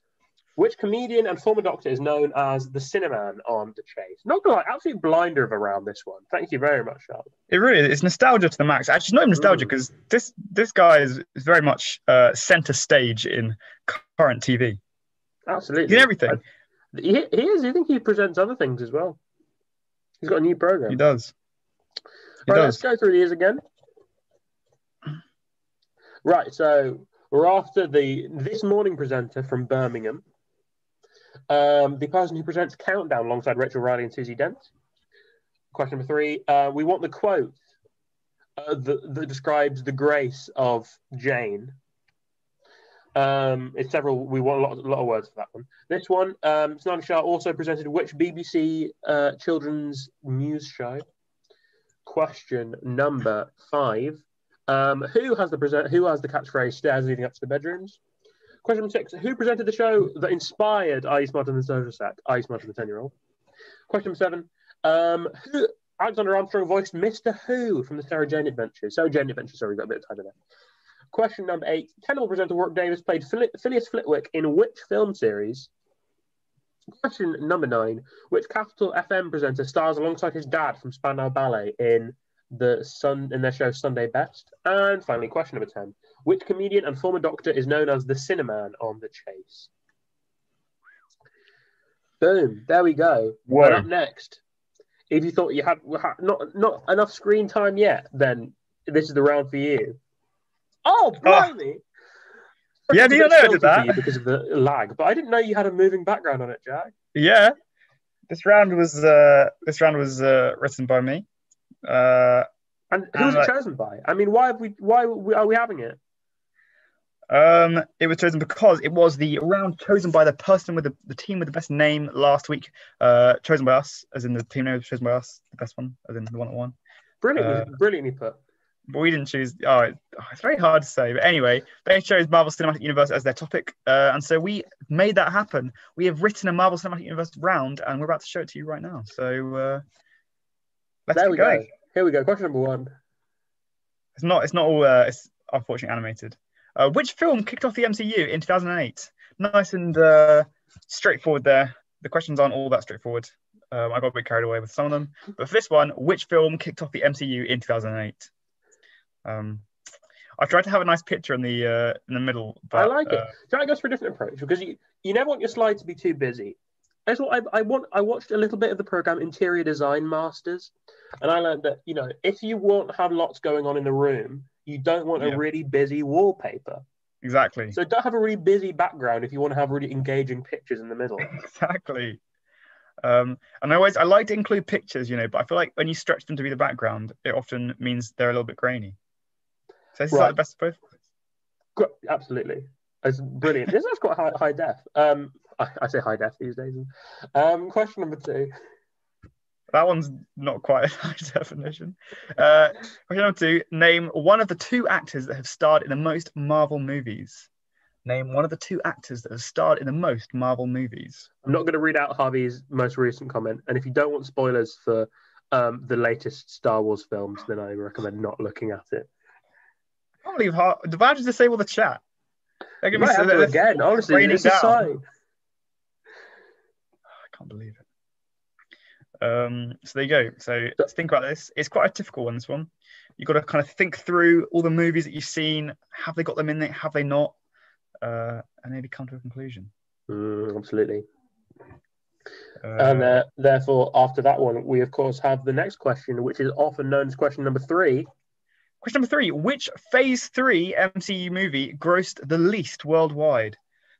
Which comedian and former doctor is known as the Sinnerman on the chase? Not gonna lie, absolute blinder of around this one. Thank you very much, Charlotte. It really is. It's nostalgia to the max. Actually, it's not even nostalgia Mm. because this this guy is, is very much uh, center stage in current TV. Absolutely. In everything. I- he, he is. I think he presents other things as well. He's got a new program. He does. He right, does. let's go through these again. Right, so we're after the this morning presenter from Birmingham, um, the person who presents Countdown alongside Rachel Riley and Susie Dent. Question number three: uh, We want the quote uh, that, that describes the grace of Jane. Um, it's several. We want a lot, a lot of words for that one. This one, um, Sonali Shah also presented which BBC uh, children's news show? Question number five: um, Who has the present? Who has the catchphrase "stairs leading up to the bedrooms"? Question six: Who presented the show that inspired Smarter Than the Social Sack? Are You Smarter Than the Ten-Year-Old? Question seven: um, Who? Alexander Armstrong voiced Mr. Who from the Sarah Jane Adventures. Sarah Jane Adventures. Sorry, we got a bit of time in there. Question number eight: Tenable presenter Warwick Davis played Phil- Filius Flitwick in which film series? Question number nine: Which Capital FM presenter stars alongside his dad from Spandau Ballet in the Sun in their show Sunday Best? And finally, question number ten: Which comedian and former doctor is known as the Sinnerman on the Chase? Boom! There we go. Whoa. And up next, if you thought you had not not enough screen time yet, then this is the round for you. Oh, blimey! Yeah, It's a do you bit know I did that? because of the lag, but I didn't know you had a moving background on it, Jack. Yeah. This round was uh, this round was uh, written by me. Uh, And who was it chosen by? I mean, why have we? Why are we having it? Um, it was chosen because it was the round chosen by the person with the, the team with the best name last week. Uh, chosen by us, as in the team name was chosen by us, the best one, as in the one that won. Brilliant, Uh, brilliantly put. But we didn't choose. Oh, oh, it's very hard to say. But anyway, they chose Marvel Cinematic Universe as their topic, uh, and so we made that happen. We have written a Marvel Cinematic Universe round, and we're about to show it to you right now. So uh, let's There we going. go. Here we go. Question number one. It's not. It's not all. Uh, it's unfortunately animated. Uh, which film kicked off the MCU in 2008? Nice and uh, straightforward there. The questions aren't all that straightforward. Um, I got a bit carried away with some of them. But for this one, which film kicked off the MCU in 2008? Um, I tried to have a nice picture in the uh, in the middle. But, I like it. uh, Can I go for a different approach? Because you, you never want your slide to be too busy. That's what I, I want. I watched a little bit of the program Interior Design Masters, and I learned that you know if you want to have lots going on in the room, you don't want Yeah. a really busy wallpaper. exactly. So don't have a really busy background if you want to have really engaging pictures in the middle. [laughs] exactly. Um, and I always I like to include pictures, you know, but I feel like when you stretch them to be the background, it often means they're a little bit grainy. So this is like the best of both. worlds. Absolutely, it's brilliant. This is quite high, high def. Um, I, I say high def these days. Um, question number two. That one's not quite [laughs] a high definition. Uh, question number two: Name one of the two actors that have starred in the most Marvel movies. Name one of the two actors that have starred in the most Marvel movies. I'm not going to read out Harvey's most recent comment, and if you don't want spoilers for um, the latest Star Wars films, then I recommend not looking at it. I can't believe. Why did you disable the chat? They're You giving might me have to again. Honestly, it's a sign. I can't believe it. Um, so there you go. So let's think about this. It's quite a difficult one. This one, you've got to kind of think through all the movies that you've seen. Have they got them in there? Have they not? Uh, and maybe come to a conclusion. Mm, absolutely. Uh, And uh, therefore, after that one, we of course have the next question, which is often known as question number three. question number three: Which Phase Three MCU movie grossed the least worldwide?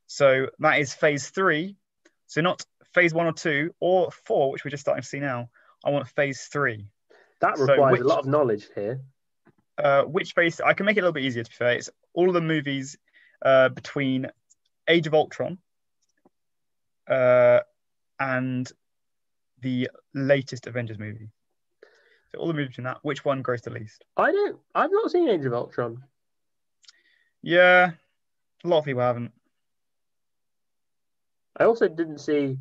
So that is Phase Three. So not Phase One or Two or Four, which we're just starting to see now. I want Phase Three. That So requires which- a lot of knowledge here. uh, which phase I can make it a little bit easier to be fair. It's all of the movies uh, between Age of Ultron uh, and the latest Avengers movie. So all the movies between that, which one grossed the least? I don't. I've not seen Age of Ultron. Yeah, a lot of people haven't. I also didn't see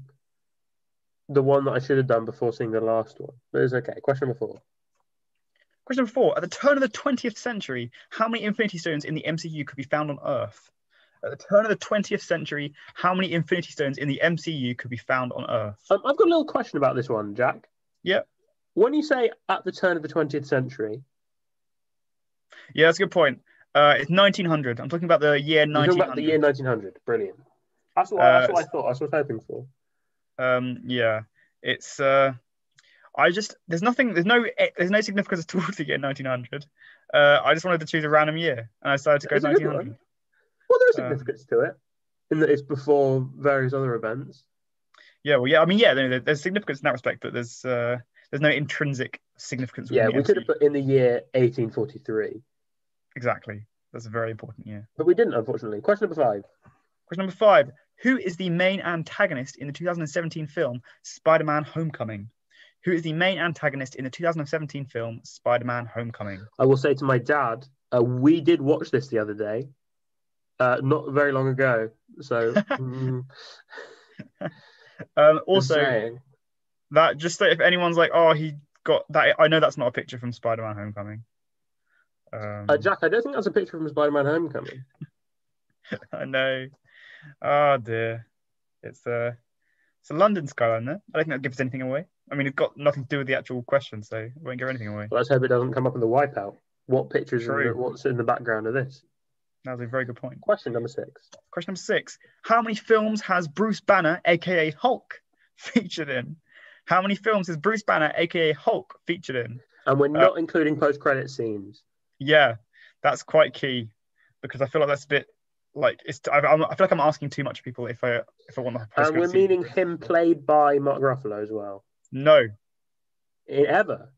the one that I should have done before seeing the last one. But it's okay. Question number four. Question number four: At the turn of the 20th century, how many Infinity Stones in the MCU could be found on Earth? At the turn of the 20th century, how many Infinity Stones in the MCU could be found on Earth? Um, I've got a little question about this one, Jack. Yep. When you say at the turn of the 20th century, Yeah, that's a good point. Uh, it's 1900. I'm talking about the year you're talking 1900. about the year 1900. Brilliant. That's what, Uh, that's what I thought. That's what I was hoping for. Um, yeah, it's. Uh, I just there's nothing there's no eh, there's no significance [laughs] towards the year 1900. Uh, I just wanted to choose a random year, and I decided to go It's 1900. Well, there is Um, significance to it in that it's before various other events. Yeah, well, yeah. I mean, yeah, there- there's significance in that respect, but there's uh, there's no intrinsic significance. Yeah, we could have put in the year 1843, exactly. That's a very important year. but we didn't, unfortunately. Question number five. Question number five: Who is the main antagonist in the 2017 film Spider-Man: Homecoming? Who is the main antagonist in the 2017 film Spider-Man: Homecoming? I will say to my dad, uh, we did watch this the other day, uh, not very long ago. So, [laughs] mm, Um, also, that just so if anyone's like, oh, he got that. I know that's not a picture from Spider-Man: Homecoming. Um, Uh, Jack, I don't think that's a picture from Spider-Man: Homecoming. [laughs] I know. Oh dear, it's a it's a London skyline there. I don't think that gives anything away. I mean, it's got nothing to do with the actual question, so it won't give anything away. Well, let's hope it doesn't come up in the wipeout. What pictures? True. the, what's in the background of this? That was a very good point. Question number six. Question number six: How many films has Bruce Banner, aka Hulk, [laughs] featured in? How many films has Bruce Banner, aka Hulk, featured in? And we're Uh, not including post-credit scenes. Yeah, that's quite key because I feel like that's a bit like it's. I, I'm- I feel like I'm asking too much people if I if I want the. And we're meaning him played by Mark Ruffalo as well. no In, ever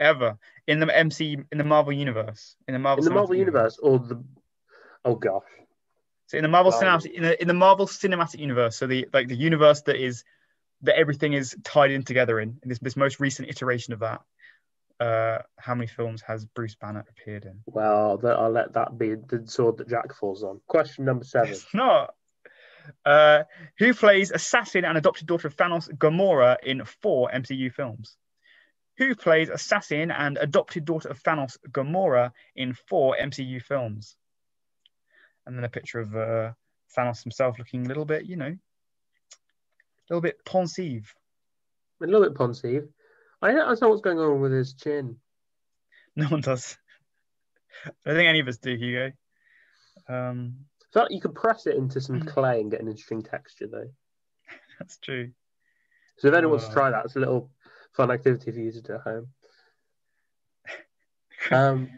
ever in the MC in the Marvel universe in the Marvel in the Marvel universe or the? Oh gosh, So in the Marvel Blimey. cinematic in the, in the Marvel cinematic universe, so the like the universe that is that everything is tied in together in, in this this most recent iteration of that. Uh, how many films has Bruce Banner appeared in? Well, I'll let that be the sword that Jack falls on. Question number seven. It's not. Uh, who plays assassin and adopted daughter of Thanos, Gamora, in four MCU films? Who plays assassin and adopted daughter of Thanos, Gamora, in four MCU films? And then a picture of uh, Thanos himself looking a little bit, you know, a little bit pensive. A little bit pensive. I don't understand what's going on with his chin. [laughs] No one does. I don't think any of us do, Hugo. Um, I like you could press it into some Mm. clay and get an interesting texture, though. [laughs] that's true. So if anyone wants to Uh. try that, it's a little fun activity for you to do at home. [laughs] Um,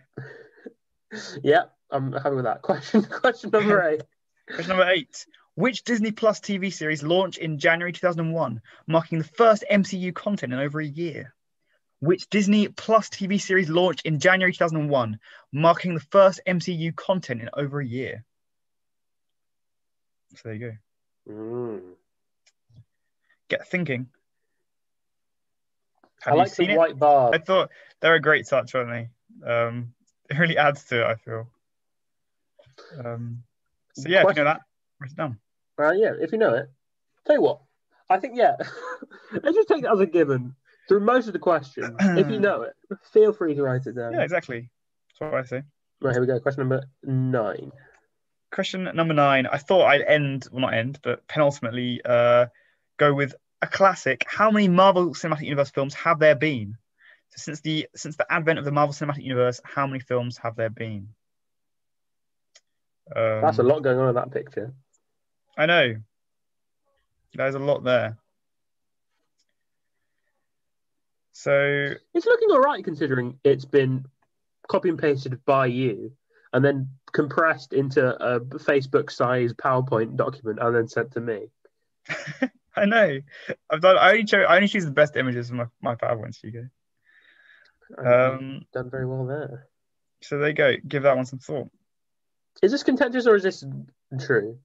yeah, I'm happy with that. Question question number eight. Question number eight. Which Disney Plus TV series launched in January 2001, marking the first MCU content in over a year? Which Disney Plus TV series launched in January 2001, marking the first MCU content in over a year? So there you go. Mm. Get thinking. I Have you like seen the it? white bar. I thought they're a great touch, aren't they? Um, [laughs] it really adds to it, I feel. Um, so yeah, if you know that, write it down. Uh, yeah, if you know it. Tell you what, I think, yeah, [laughs] let's just take that as a given through most of the questions. if you [clears throat] know it, feel free to write it down. Yeah, exactly. That's what I say. Right, here we go. Question number nine. Question number nine. I thought I'd end, well, not end, but penultimately uh, go with a classic. How many Marvel Cinematic Universe films have there been? So since the since the advent of the Marvel Cinematic Universe, how many films have there been? Um, That's a lot going on in that picture. I know. There's a lot there. So It's looking all right considering it's been copy and pasted by you and then compressed into a Facebook size PowerPoint document and then sent to me. [laughs] I know. I've done. I only chose, I only choose the best images for my my I've go. Um. done very well there. So there you go. Give that one some thought. Is this contentious or is this true?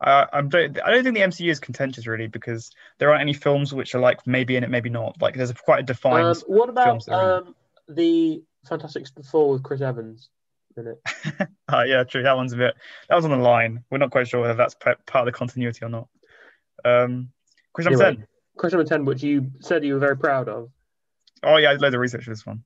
Uh, I'm don't, I don't think the MCU is contentious really because there aren't any films which are like maybe in it, maybe not. Like there's a, quite a defined. Um, what about um, the Fantastic Four with Chris Evans in it? Uh, [laughs] yeah, true. That one's a bit. That was on the line. We're not quite sure whether that's pa- part of the continuity or not. Um, question number Anyway. ten. Question number 10, which you said you were very proud of. Oh yeah, I did loads of research for this one.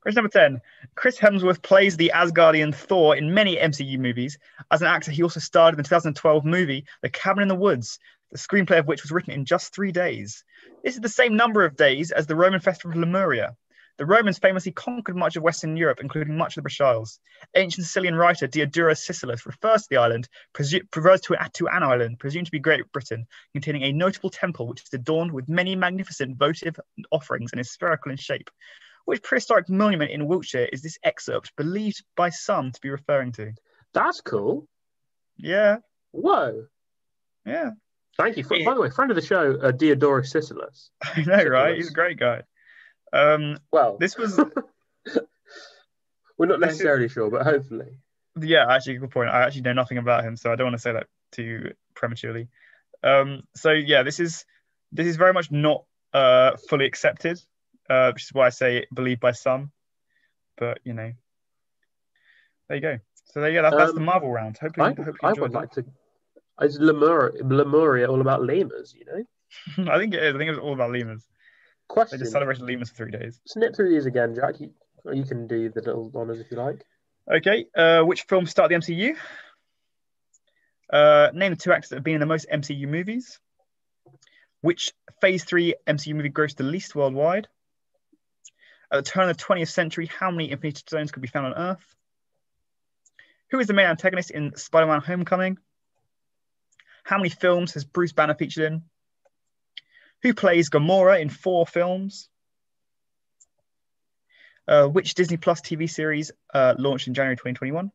Question number 10. Chris Hemsworth plays the Asgardian Thor in many MCU movies. As an actor, he also starred in the 2012 movie The Cabin in the Woods, the screenplay of which was written in just three days. This is the same number of days as the Roman festival of Lemuria. The Romans famously conquered much of Western Europe, including much of the British Isles. Ancient Sicilian writer Diodorus Siculus refers to the island, presu- refers to, it, to an island presumed to be Great Britain, containing a notable temple which is adorned with many magnificent votive offerings and is spherical in shape. Which prehistoric monument in Wiltshire is this excerpt believed by some to be referring to? That's cool. Yeah, Whoa. yeah, Thank you. By the way, friend of the show, uh, Diodorus Siculus. [laughs] I know, right? He's a great guy. Um, Well, this was, [laughs] we're not is- necessarily sure, but hopefully. yeah, actually, good point. I actually know nothing about him, so I don't want to say that too prematurely. Um, so yeah, this is this is very much not uh, fully accepted, uh, which is why I say believed by some. But you know, there you go. So there you go. That, that's the Um, Marvel round. Hopefully, I, hopefully I would that. like to. Is Lemuria, Lemuria all about lemurs, you know? [laughs] I think it is. I think it was all about lemurs. They Question. just celebrated lemurs for three days. Snip through these again, Jack. You, you can do the little honours if you like. Okay. Uh, which film started the MCU? Uh, name the two actors that have been in the most MCU movies. Which Phase 3 MCU movie grossed the least worldwide? At the turn of the 20th century, how many Infinity Stones could be found on Earth? Who is the main antagonist in Spider Man Homecoming? How many films has Bruce Banner featured in? Who plays Gamora in four films? Uh, which Disney Plus TV series uh, launched in January 2021?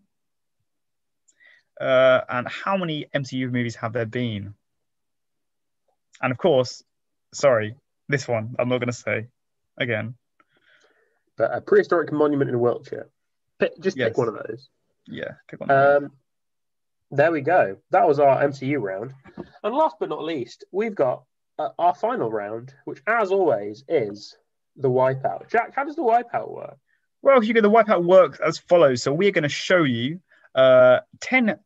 Uh, and how many MCU movies have there been? And of course, sorry, this one I'm not going to say again. But a prehistoric monument in Wiltshire. Pick, just Yes. pick one of those. Yeah, pick one. Um, There we go. That was our MCU round. And last but not least, we've got uh, our final round, which, as always, is the wipeout. Jack, how does the wipeout work? Well, Hugo, the wipeout works as follows. So we're going to show you uh, 10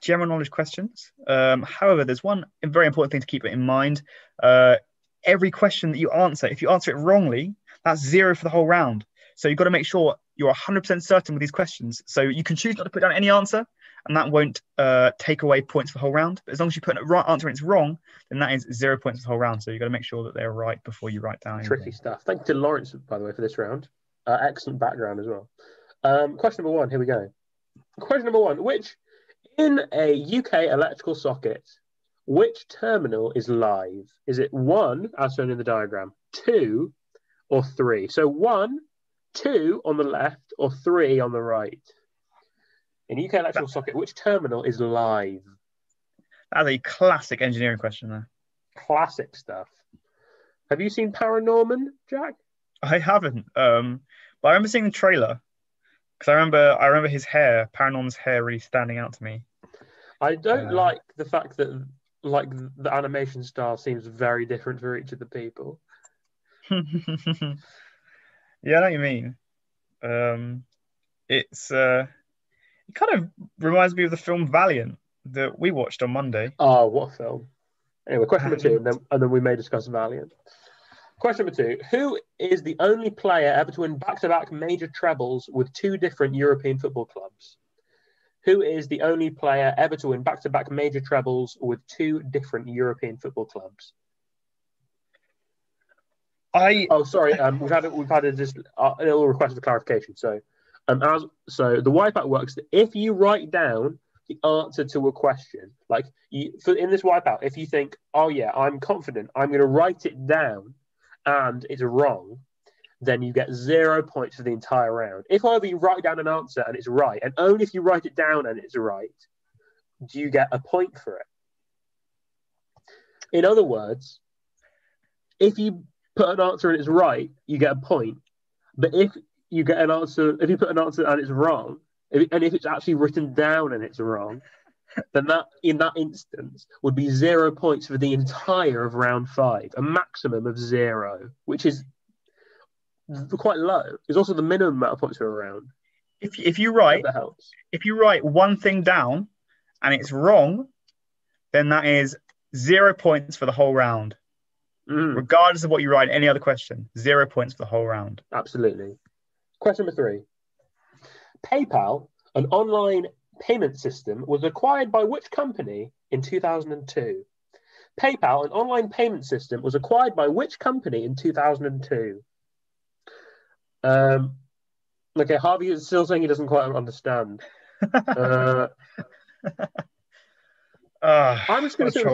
general knowledge questions. Um, however, there's one very important thing to keep in mind. Uh, every question that you answer, if you answer it wrongly, that's zero for the whole round. So you've got to make sure you're 100% certain with these questions. So you can choose not to put down any answer, and that won't uh, take away points for the whole round. But as long as you put a right answer and it's wrong, then that is zero points for the whole round. So you've got to make sure that they're right before you write down. Tricky anything. stuff. Thank you to Lawrence, by the way, for this round. Uh, excellent background as well. Um, question number one. Here we go. Question number one. Which in a UK electrical socket, which terminal is live? Is it one, as shown in the diagram, two, or three? So one, two on the left, or three on the right. In UK electrical socket, which terminal is live? That's a classic engineering question there. Classic stuff. Have you seen Paranorman, Jack? I haven't. Um, but I remember seeing the trailer because I remember I remember his hair, Paranorman's hair, really standing out to me. I don't Uh, like the fact that like the animation style seems very different for each of the people. [laughs] yeah, I know what you mean. Um, it's uh, it kind of reminds me of the film Valiant that we watched on Monday. Oh, what a film! Anyway, question number two, and then, [laughs] and then we may discuss Valiant. Question number two: Who is the only player ever to win back-to-back major trebles with two different European football clubs? Who is the only player ever to win back-to-back major trebles with two different European football clubs? I Oh, sorry. Um, we've had a, we've had a just a little request for clarification. So, um, as so the wipeout works. If you write down the answer to a question, like you for in this wipeout, if you think, oh yeah, I'm confident, I'm going to write it down, and it's wrong, then you get zero points for the entire round. If however you write down an answer and it's right, and only if you write it down and it's right, do you get a point for it. In other words, if you put an answer and it's right, you get a point. But if you get an answer, if you put an answer and it's wrong, if, and if it's actually written down and it's wrong, then that in that instance would be zero points for the entire of round five, a maximum of zero, which is quite low. It's also the minimum amount of points for a round. if if you write if you write one thing down and it's wrong, then that is zero points for the whole round, Mm, regardless of what you write any other question. Zero points for the whole round. absolutely. Question number three. PayPal, an online payment system, was acquired by which company in 2002? PayPal, an online payment system, was acquired by which company in 2002? Um, okay, Harvey is still saying he doesn't quite understand. [laughs] Uh, Ah, I'm just going to say.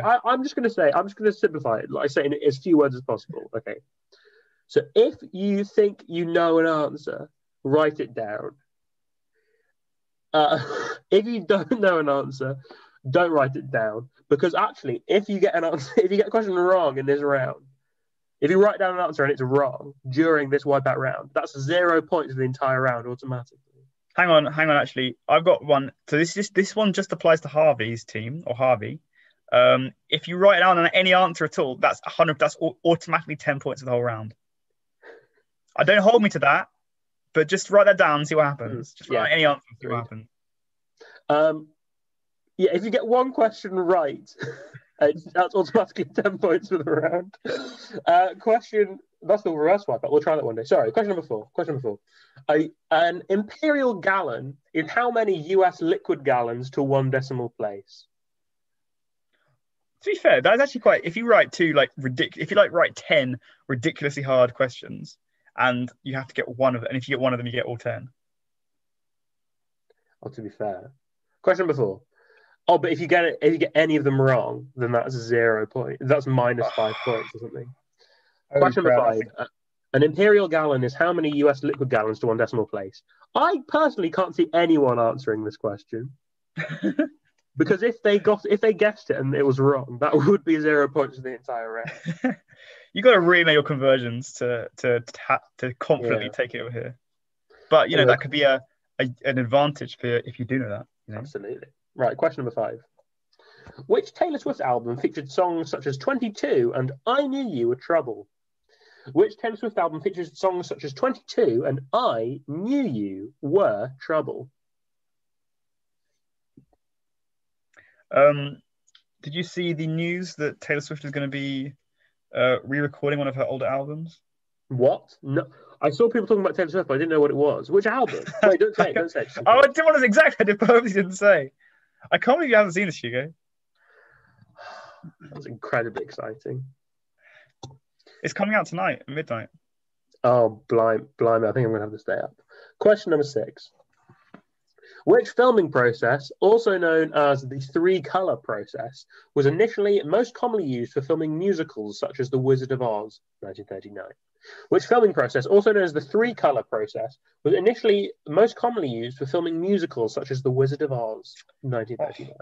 I, I'm just going to say, I'm just going to simplify it. Like I say in as few words as possible. Okay. So if you think you know an answer, write it down. Uh, [laughs] if you don't know an answer, don't write it down because actually, if you get an answer, [laughs] if you get a question wrong in this round, if you write down an answer and it's wrong during this wipeout round, that's zero points for the entire round automatically. Hang on, hang on. Actually, I've got one. So this this this one just applies to Harvey's team or Harvey. Um, if you write down any answer at all, that's hundred. That's automatically ten points for the whole round. I don't hold me to that, but just write that down and see what happens. Just write yeah. any answer and see what happens. Um, yeah, if you get one question right, it's- that's automatically [laughs] 10 points for the round. Uh, question, that's the reverse wipeout. We'll try that one day. Sorry, question number four. Question number four. A, an imperial gallon is how many US liquid gallons to one decimal place? To be fair, that's actually quite. If you write two like ridic, if you like write ten ridiculously hard questions, and you have to get one of, them, and if you get one of them, you get all ten. Oh, to be fair. Question number four. Oh, but if you get it, if you get any of them wrong, then that's zero point. That's minus five points or something. Question number five. Uh, An imperial gallon is how many US liquid gallons to one decimal place? I personally can't see anyone answering this question [laughs] because if they got if they guessed it and it was wrong, that [laughs] would be zero points for the entire round. [laughs] you got to really know your conversions to to to, to confidently Yeah. take it over here. But you know Yeah. that could be a, a an advantage for if you do know that. You know? Absolutely. Right, question number five. Which Taylor Swift album featured songs such as 22 and I Knew You Were Trouble? Which Taylor Swift album features songs such as 22 and I Knew You Were Trouble? Um, did you see the news that Taylor Swift is going to be uh, re-recording one of her older albums? What? No, I saw people talking about Taylor Swift, but I didn't know what it was. Which album? [laughs] Wait, don't say it. Don't say it. [laughs] oh, I didn't want to exactly. I purposely didn't say. I can't believe you haven't seen this, Hugo. That's incredibly exciting. It's coming out tonight at midnight. Oh, blimey, blimey. I think I'm going to have to stay up. Question number six. Which filming process, also known as the three color process, was initially most commonly used for filming musicals such as The Wizard of Oz, 1939? Which filming process, also known as the three color process, was initially most commonly used for filming musicals such as The Wizard of Oz, 1939?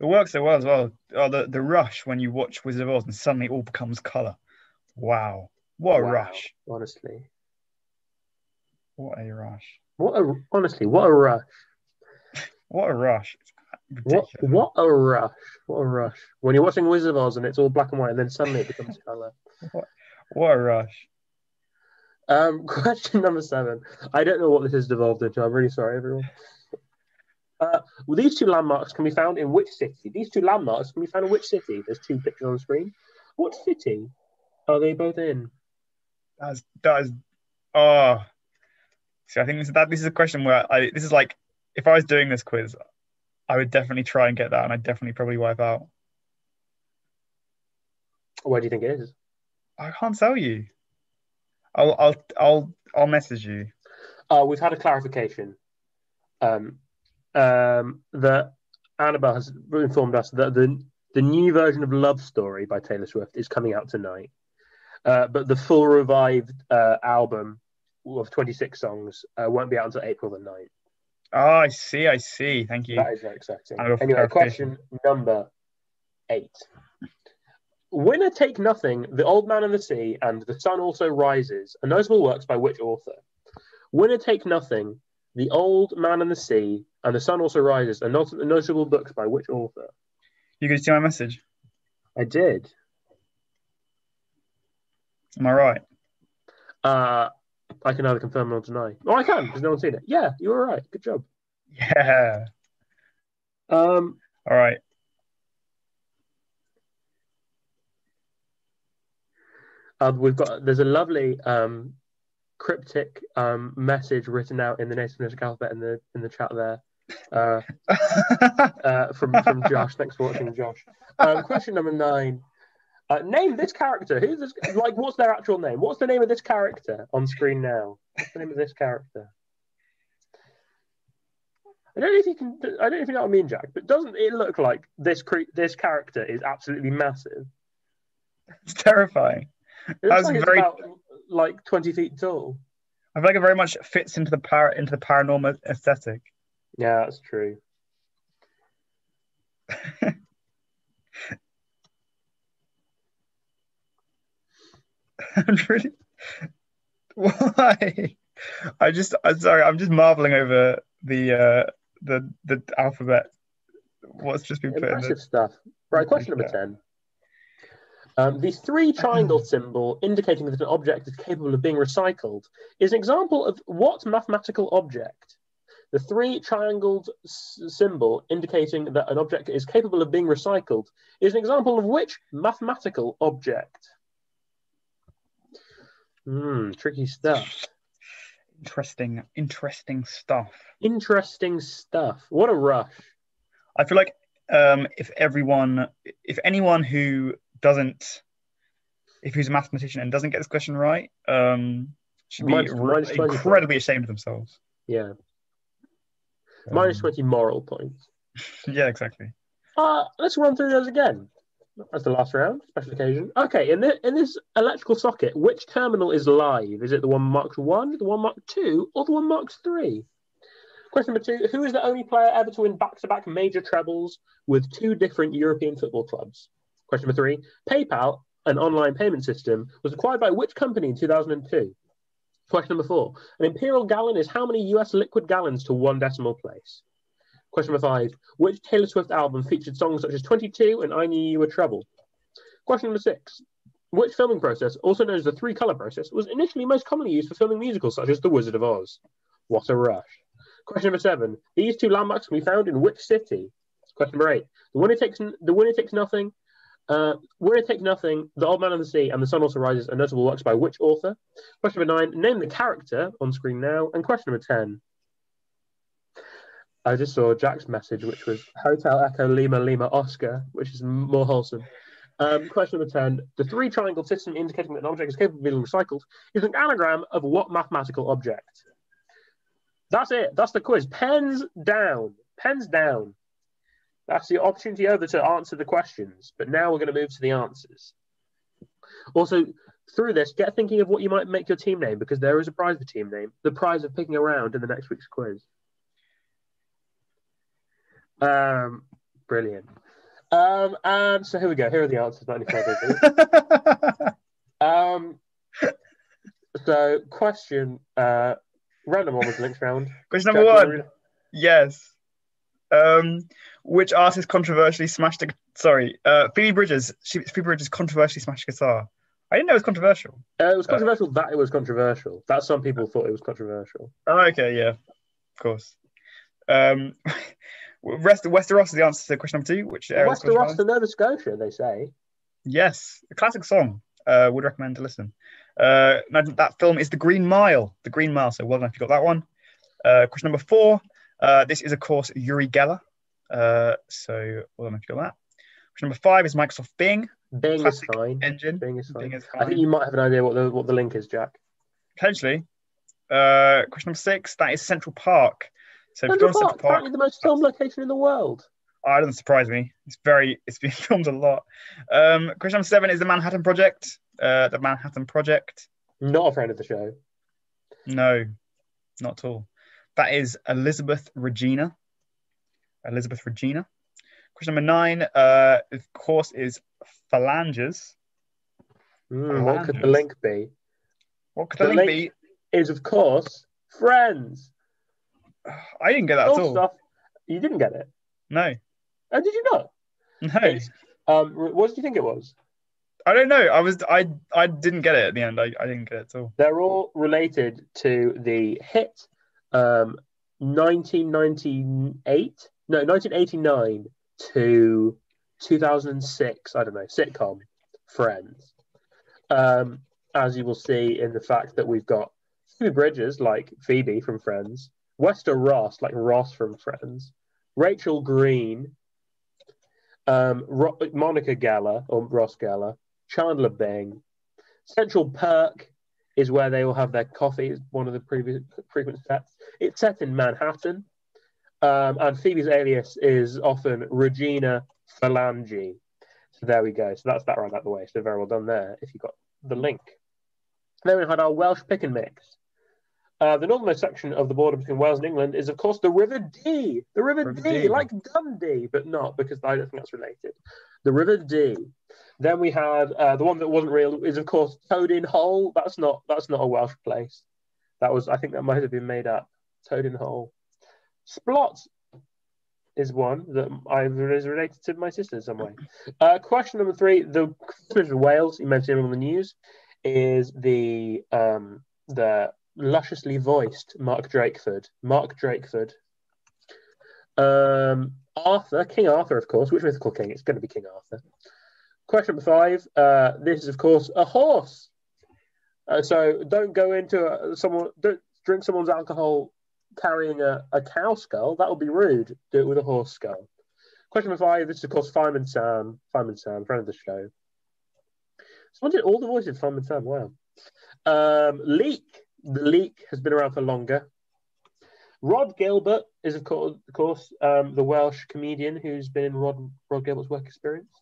It works so well as well. Oh, the, the rush when you watch Wizard of Oz and suddenly it all becomes color. Wow. What a Wow, rush. Honestly. What a rush. What a honestly, what a rush. [laughs] What a rush. What what a rush. What a rush. When you're watching Wizard of Oz and it's all black and white and then suddenly it becomes [laughs] colour. What a rush. Um, [laughs] question number seven. I don't know what this has devolved into. I'm really sorry, everyone. Uh, well, these two landmarks can be found in which city? These two landmarks can be found in which city? There's two pictures on the screen. What city are they both in? That's that is oh see I think this that this is a question where I this is like if I was doing this quiz, I would definitely try and get that and I'd definitely probably wipe out. Where do you think it is? I can't tell you. I'll I'll I'll I'll message you. Uh, we've had a clarification. Um, um, that Annabelle has informed us that the the new version of Love Story by Taylor Swift is coming out tonight. Uh, but the full revived uh, album of 26 songs uh, won't be out until April the 9th. Oh, I see, I see. Thank you. That is very exciting. Anyway, question number eight. Winner Take Nothing, The Old Man and the Sea, and The Sun Also Rises are notable works by which author? Winner Take Nothing, The Old Man and the Sea, and The Sun Also Rises are not- notable books by which author? You can see my message. I did. Am I right? Uh, I can either confirm or deny. Oh, I can because no one's seen it. Yeah, you were right. Good job. Yeah. Um, All right. Uh, we've got there's a lovely um, cryptic um, message written out in the NATO phonetic alphabet in the in the chat there uh, [laughs] uh, from from Josh. Thanks for watching, Josh. Um, question number nine. Uh, name this character. Who's this? Like, what's their actual name? What's the name of this character on screen now? What's the name of this character? I don't know if you can. I don't know if you know what I mean, Jack. But doesn't it look like this cre- this character is absolutely massive? it's terrifying. It looks That's like it's very- about like twenty feet tall. I feel like it very much fits into the par into the paranormal aesthetic. Yeah, that's true. I'm [laughs] really why? I just I'm sorry, I'm just marveling over the uh the the alphabet. What's just been put in Impressive the stuff. Right, question number Yeah. 10. Um, the three triangle [clears throat] symbol indicating that an object is capable of being recycled is an example of what mathematical object? The three triangled symbol indicating that an object is capable of being recycled is an example of which mathematical object? Hmm, tricky stuff. interesting interesting stuff. Interesting stuff. What a rush. I feel like um if everyone if anyone who doesn't if he's a mathematician and doesn't get this question right, um should be Minus- re- minus 20 incredibly ashamed of themselves. Yeah. Um, 20 moral points. [laughs] Yeah, exactly. Uh, let's run through those again. That's the last round, special occasion. Okay, in, the, in this electrical socket, which terminal is live? Is it the one marked one, the one marked two, or the one marked three? Question number two Who is the only player ever to win back to back major trebles with two different European football clubs? Question number three PayPal, an online payment system, was acquired by which company in 2002? Question number four An imperial gallon is how many US liquid gallons to one decimal place? Question number five. Which Taylor Swift album featured songs such as 22 and I Knew You Were Trouble? Question number six. Which filming process, also known as the three color process, was initially most commonly used for filming musicals such as The Wizard of Oz? What a rush. Question number seven. These two landmarks can be found in which city? Question number eight. The winner takes the winner takes nothing. Uh, winner takes nothing. The Old Man and the Sea and The Sun Also Rises are notable works by which author? Question number nine. Name the character on screen now. And question number ten. I just saw Jack's message, which was Hotel Echo Lima Lima Oscar, which is more wholesome. Um, question number 10. The three triangle system indicating that an object is capable of being recycled is an anagram of what mathematical object? That's it. That's the quiz. Pens down. Pens down. That's the opportunity over to answer the questions. But now we're going to move to the answers. Also, through this, get thinking of what you might make your team name because there is a prize for team name. The prize of picking around in the next week's quiz. Um, brilliant. Um, and so here we go. Here are the answers. Not any further [laughs] um, so question, uh, random one was the next round. Question number Jack, one. Yes. Um, which artist controversially smashed a sorry, uh, Phoebe Bridgers. She, Phoebe Bridgers controversially smashed a guitar. I didn't know it was controversial. Uh, it was controversial that it was controversial. That some people thought it was controversial. Oh, okay, yeah, of course. Um, [laughs] rest Wester Ross is the answer to question number two. Which is Wester Ross to Nova Scotia, they say. Yes, a classic song. Uh, would recommend to listen. Uh, that film is The Green Mile. The Green Mile. So well done if you got that one. Uh, question number four. Uh, this is of course Uri Geller. Uh, so well done if you got that. Question number five is Microsoft Bing Bing Classic is fine. engine. Bing is fine. Bing is I think you might have an idea what the what the link is, Jack. Potentially. Uh, question number six. That is Central Park. So if you go Central Park, Central Park, apparently the most filmed location in the world. oh, it doesn't surprise me. It's very. It's been [laughs] filmed a lot. Um, question number seven is the Manhattan Project. Uh, the Manhattan Project. Not a friend of the show. No, not at all. That is Elizabeth Regina. Elizabeth Regina. Question number nine, uh, of course, is phalanges. Hmm, what could the link be? What could the, The link link- Is of course friends. I didn't get that at All all. stuff. You didn't get it. No, Oh, did you not? no, Um, what did you think it was? I don't know. I was, I, I didn't get it at the end. I, I didn't get it at all. They're all related to the hit um, 1998, no, 1989 to 2006, I don't know, sitcom Friends. Um, as you will see in the fact that we've got Phoebe Bridgers, like Phoebe from Friends, Wester Ross, like Ross from Friends, Rachel Green, um, Ro- Monica Geller, or Ross Geller, Chandler Bing, Central Perk is where they all have their coffee. It's one of the previous frequent sets. It's set in Manhattan, um, and Phoebe's alias is often Regina Phalange. So there we go. So that's that right out the way. So very well done there. If you got the link. Then we had our Welsh pick and mix. Uh, the northernmost section of the border between Wales and England is, of course, the River Dee. The River, River Dee, Dee. like Dundee, but not because I don't think that's related. The River Dee. Then we had uh, the one that wasn't real is, of course, Toad in Hole. That's not that's not a Welsh place. That was I think that might have been made up. Toad in Hole. Splott is one that I is related to my sister in some way. Uh, question number three: The Christmas of Wales. You mentioned on the news. Is the um, the lusciously voiced Mark Drakeford. Mark Drakeford. Um, Arthur, King Arthur, of course. Which mythical king? It's going to be King Arthur. Question number five. Uh, this is, of course, a horse. Uh, so don't go into uh, someone. Don't drink someone's alcohol carrying a, a cow skull. That would be rude. Do it with a horse skull. Question number five. This is, of course, Fireman Sam. Fireman Sam, friend of the show. Someone did all the voices Fireman Sam. Wow. Um, leak. The leak has been around for longer. Rhod Gilbert is, of course, of course um, the Welsh comedian who's been in Rhod, Rhod Gilbert's work experience.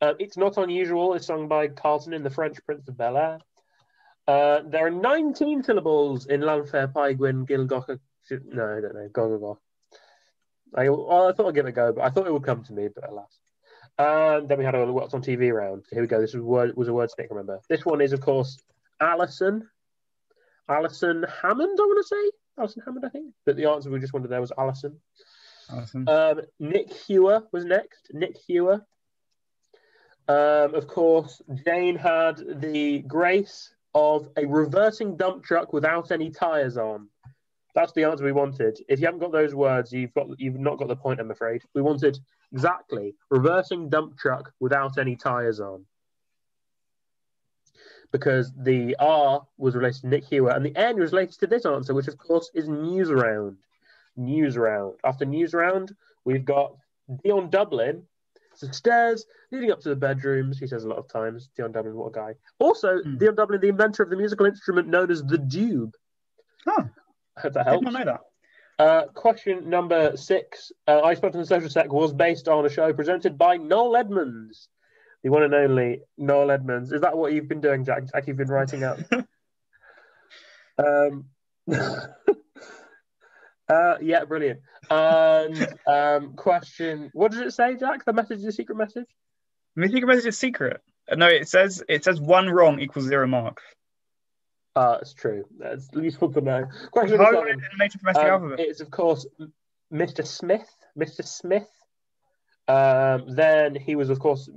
Um, it's not unusual. It's sung by Carlton in The Fresh Prince of Bel Air. Uh, there are 19 syllables in Lanfair, Paigwyn, No, I don't know. Gogogok. I, well, I thought I'd give it a go, but I thought it would come to me, but alas. And then we had a what's on TV round. Here we go. This was, word, was a word snake, remember. This one is, of course, Alison. Alison Hammond, I want to say. Alison Hammond, I think. But the answer we just wanted there was Alison. Um, Nick Hewer was next. Nick Hewer. Um, of course, Jane had the grace of a reversing dump truck without any tires on. That's the answer we wanted. If you haven't got those words, you've got you've not got the point. I'm afraid. We wanted exactly reversing dump truck without any tires on. Because the R was related to Nick Hewer and the N was related to this answer, which of course is Newsround. News round. After Newsround, we've got Dion Dublin. So stairs leading up to the bedrooms. He says a lot of times. Dion Dublin, what a guy. Also, Hmm. Dion Dublin, the inventor of the musical instrument known as the dube. Oh, I hope that helps. not know that. Uh, question number six. Uh, I Spot and Social Sec was based on a show presented by Noel Edmonds, the one and only Noel Edmonds. Is that what you've been doing, Jack? Jack, you've been writing up. [laughs] um, [laughs] uh, yeah, brilliant. And um, question: What does it say, Jack? The message is a secret message. The secret message is secret. No, it says it says one wrong equals zero marks. Uh, it's true. That's useful to know. Question How number is it seven. in native phonetic Um, alphabet? it's of course Mr. Smith. Mr. Smith. Um, then he was, of course,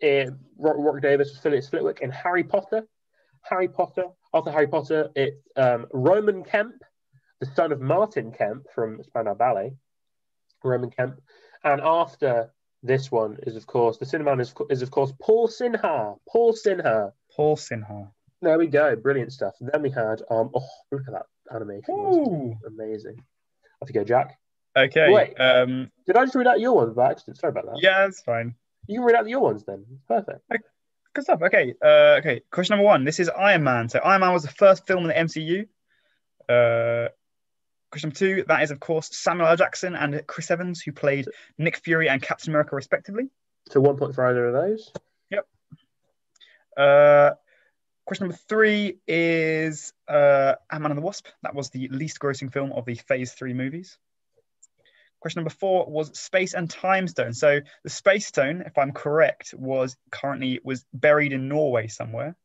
in Rock, Warwick Davis was Filius Flitwick in Harry Potter. Harry Potter. After Harry Potter, it's um, Roman Kemp, the son of Martin Kemp from Spandau Ballet. Roman Kemp. And after this one is, of course, the Sinnerman is, is of course, Paul Sinha. Paul Sinha. Paul Sinha. There we go. Brilliant stuff. Then we had, um, oh, look at that animation. Ooh. Amazing. Off you go, Jack. Okay. Wait. Um. Did I just read out your ones by accident? Sorry about that. Yeah, that's fine. You can read out your ones then. Perfect. Good stuff. Okay. Uh, okay. Question number one. This is Iron Man. So Iron Man was the first film in the MCU. Uh, question number two. That is of course Samuel L. Jackson and Chris Evans, who played Nick Fury and Captain America respectively. So one point for either of those. Yep. Uh, question number three is uh, Ant-Man and the Wasp. That was the least grossing film of the Phase Three movies. Question number four was Space and Time Stone. So the Space Stone, if I'm correct, was currently was buried in Norway somewhere,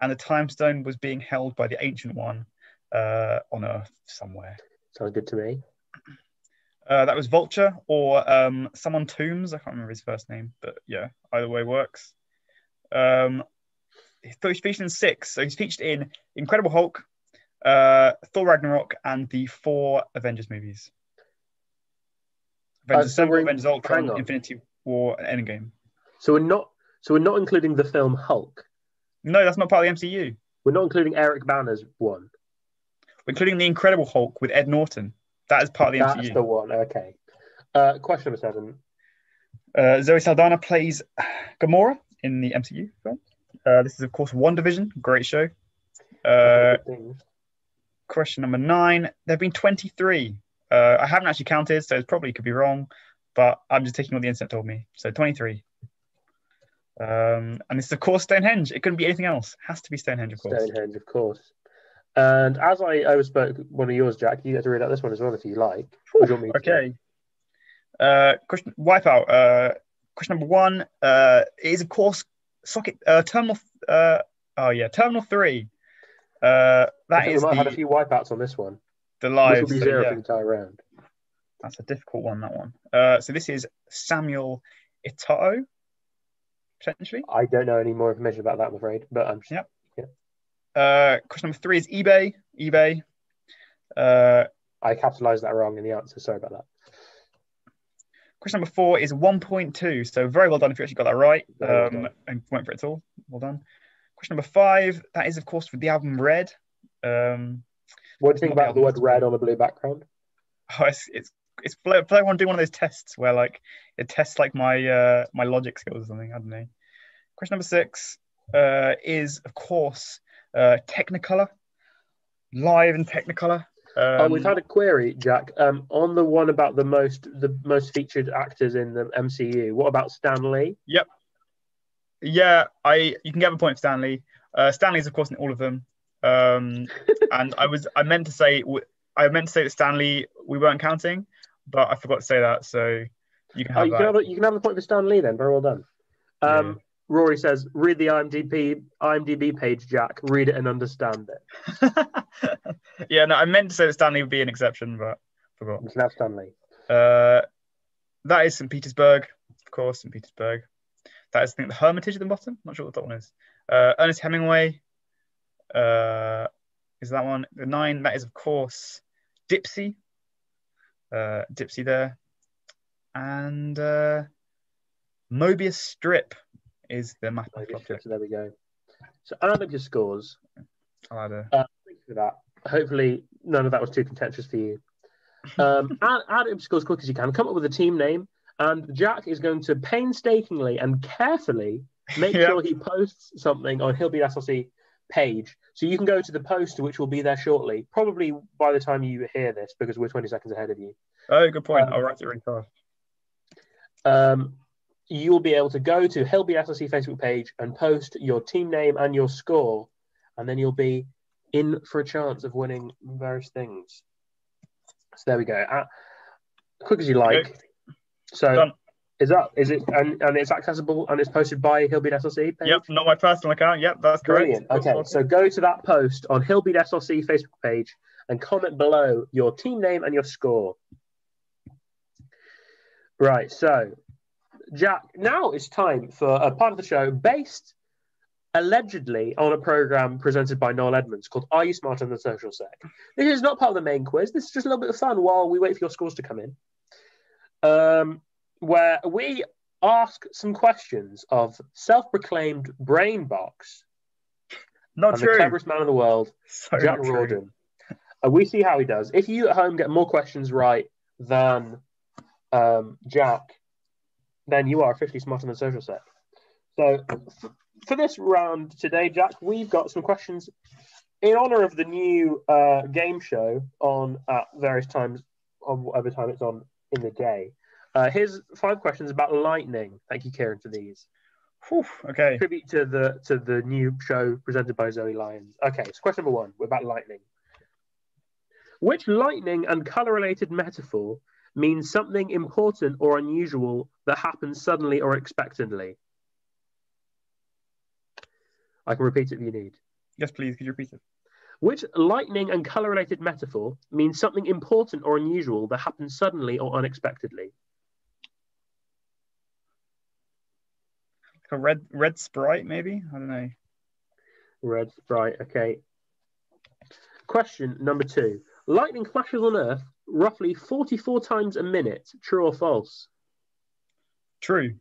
and the Time Stone was being held by the Ancient One uh, on Earth somewhere. Sounds good to me. Uh, that was Vulture or um, someone Toomes. I can't remember his first name, but yeah, either way works. Um, he's featured in six, so he's featured in Incredible Hulk, uh, Thor Ragnarok, and the four Avengers movies. Avengers Uh, so Avengers Ultron. Infinity War, and Endgame. So we're not. So we're not including the film Hulk. No, that's not part of the MCU. We're not including Eric Bana's one. We're including the Incredible Hulk with Ed Norton. That is part of the That's MCU. the one. Okay. Uh, question number seven. Uh, Zoe Saldana plays Gamora in the MCU film. Uh, this is, of course, WandaVision. Great show. Uh, question number nine. There have been 23. Uh, I haven't actually counted, so it probably could be wrong, but I'm just taking what the internet told me. So 23. Um, and this is, of course, Stonehenge. It couldn't be anything else. Has to be Stonehenge, of course. Stonehenge, of course. And as I overspoke one of yours, Jack, you get to read out this one as well if you like. Do you me? Okay. Uh, question Wipeout. Uh, question number one uh, is of course socket uh, terminal. Uh, oh yeah, terminal three. Uh, that we might have had a few wipeouts on this one. the Which live. will be so, zero yeah, for the entire round. that's a difficult one. That one. Uh, so this is Samuel Itato, potentially. I don't know any more information about that, I'm afraid. But I'm Yep. Uh, question number three is eBay. eBay. Uh, I capitalized that wrong in the answer. Sorry about that. Question number four is 1.2. So very well done if you actually got that right um, and went for it at all. Well done. Question number five. That is, of course, with the album Red. Um, What do you think the about the word red on a blue background? oh, it's it's it's for for everyone doing one of those tests where like it tests like my uh, my logic skills or something. I don't know. Question number six uh, is, of course, uh, Technicolor. Live in Technicolor. Um, oh, we've had a query, Jack, um, on the one about the most the most featured actors in the MCU. What about Stan Lee? Yeah, I you can get a point for Stan Lee. Uh, Stan Lee's of course in all of them. Um, [laughs] and I was I meant to say I meant to say that Stan Lee we weren't counting, but I forgot to say that. So you can have Oh, have you that. can have a, you can have the point for Stan Lee then. Very well done. Um, Rory says, "Read the IMDb IMDb page, Jack. Read it and understand it." [laughs] yeah, no, I meant to say that Stan Lee would be an exception, but forgot. You can have Stan Lee. Uh, that is St. Petersburg, of course, St. Petersburg. That is, I think, the Hermitage at the bottom. Not sure what that one is. Uh, Ernest Hemingway. Uh, is that one? The nine, that is, of course, Dipsy. Uh, Dipsy there. And uh, Mobius Strip is the map Club So there we go. So add up your scores. I'll add a- Uh, thank you for that. Hopefully, none of that was too contentious for you. Um, add, add up scores as quick as you can. Come up with a team name, and Jack is going to painstakingly and carefully make Yeah. sure he posts something on Hild Bede SLC page. So you can go to the post, which will be there shortly, probably by the time you hear this, because we're 20 seconds ahead of you. Oh, good point. Um, I'll write it really fast. um, you'll be able to go to Hild Bede SLC Facebook page and post your team name and your score, and then you'll be in for a chance of winning various things. So there we go. Uh, quick as you like. Okay. So Done. is that is it and, and it's accessible and it's posted by Hild Bede SLC page? Yep, not my personal account. Yep, that's correct. Brilliant. Okay, so go to that post on Hild Bede SLC Facebook page and comment below your team name and your score. Right, so Jack, now it's time for a part of the show based allegedly on a program presented by Noel Edmonds called Are You Smarter Than the Social Sec? This is not part of the main quiz. This is just a little bit of fun while we wait for your scores to come in. Um, where we ask some questions of self-proclaimed brain box not and the cleverest man in the world, So Jack. Rawdon. And we see how he does. If you at home get more questions right than um, Jack, then you are officially smarter than social set. So for this round today, Jack, we've got some questions in honor of the new uh, game show on at various times on whatever time it's on in the day. Uh, here's five questions about lightning. Thank you, Kieran, for these Whew, okay. tribute to the to the new show presented by Zoe Lyons. Okay, so question number one, we're about lightning. Which lightning and color related metaphor means something important or unusual that happens suddenly or expectantly? I can repeat it if you need. Yes, please. Could you repeat it? Which lightning and color related metaphor means something important or unusual that happens suddenly or unexpectedly? A red red sprite, maybe? I don't know. Red sprite. Okay. Question number two. Lightning flashes on Earth roughly 44 times a minute. True or false? True.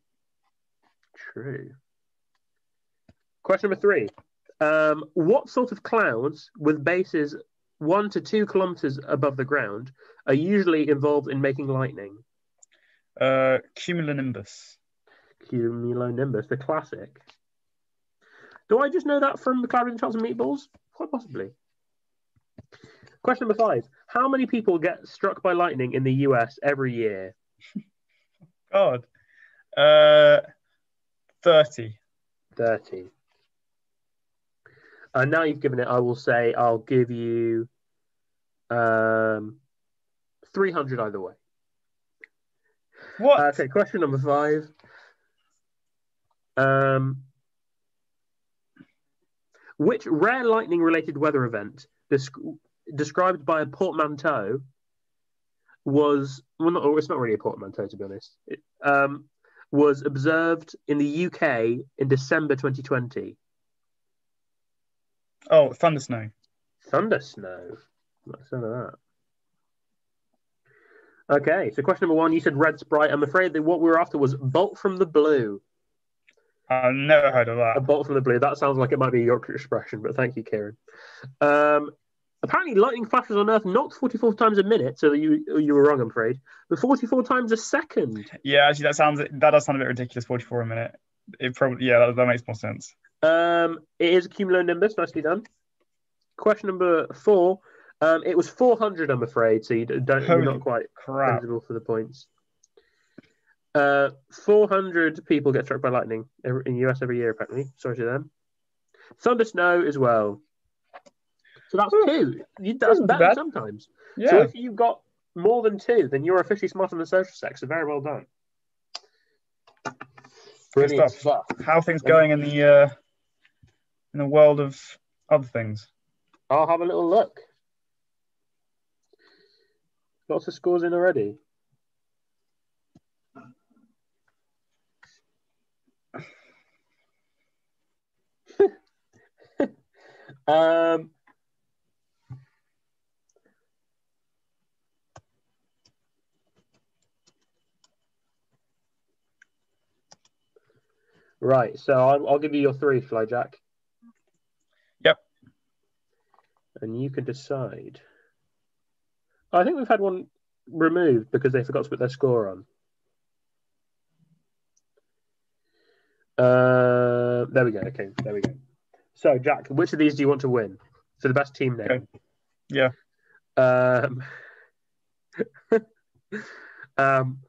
True. Question number three. Um, what sort of clouds with bases one to two kilometers above the ground are usually involved in making lightning? Uh, cumulonimbus. Cumulonimbus, the classic. Do I just know that from the Cloud and Charles and Meatballs? Quite possibly. Question number five. How many people get struck by lightning in the US every year? [laughs] God. Uh, 30. 30. And now you've given it, I will say I'll give you um, 300 either way. What? Uh, okay, question number five. Um, which rare lightning related weather event desc- described by a portmanteau was, well, not, it's not really a portmanteau to be honest, it, um, was observed in the UK in December 2020? oh, thunder snow. Thunder snow. What's none of that? Okay, so question number one, you said red sprite. I'm afraid that what we were after was bolt from the blue. I've never heard of that. A bolt from the blue. That sounds like it might be a Yorkshire expression, but thank you, Kieran. Um, apparently, lightning flashes on Earth not 44 times a minute, so you you were wrong, I'm afraid, but 44 times a second. Yeah, actually, that sounds that does sound a bit ridiculous. 44 a minute. It probably yeah, that, that makes more sense. Um, it is a cumulonimbus. Nicely done. Question number four. Um, it was 400, I'm afraid, so you don't, you're not quite Crap. eligible for the points. Uh, 400 people get struck by lightning in the US every year, apparently. Sorry to them. Thunder snow as well. So that's hmm. two. That's hmm, better bad. sometimes. Yeah. So if you've got more than two, then you're officially smarter than the social sex. So very well done. Brilliant stuff. How things going in the uh, in the world of other things? I'll have a little look. Lots of scores in already. [laughs] um, right, so I'll, I'll give you your three, shall I, Jack? Yep. And you can decide. I think we've had one removed because they forgot to put their score on. Uh, there we go. Okay, there we go. So, Jack, which of these do you want to win for the best team name? Okay. Yeah. Um, [laughs] um,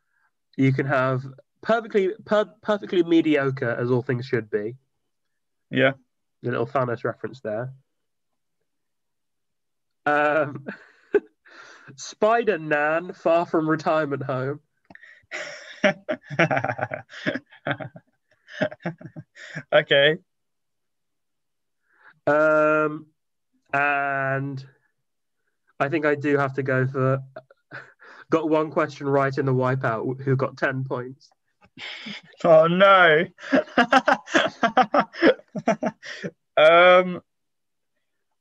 you can have perfectly per- perfectly mediocre as all things should be. Yeah. The little Thanos reference there. Um, [laughs] Spider Nan, far from retirement home. [laughs] okay. Um, and I think I do have to go for [laughs] got one question right in the wipeout who got 10 points. Oh no. [laughs] um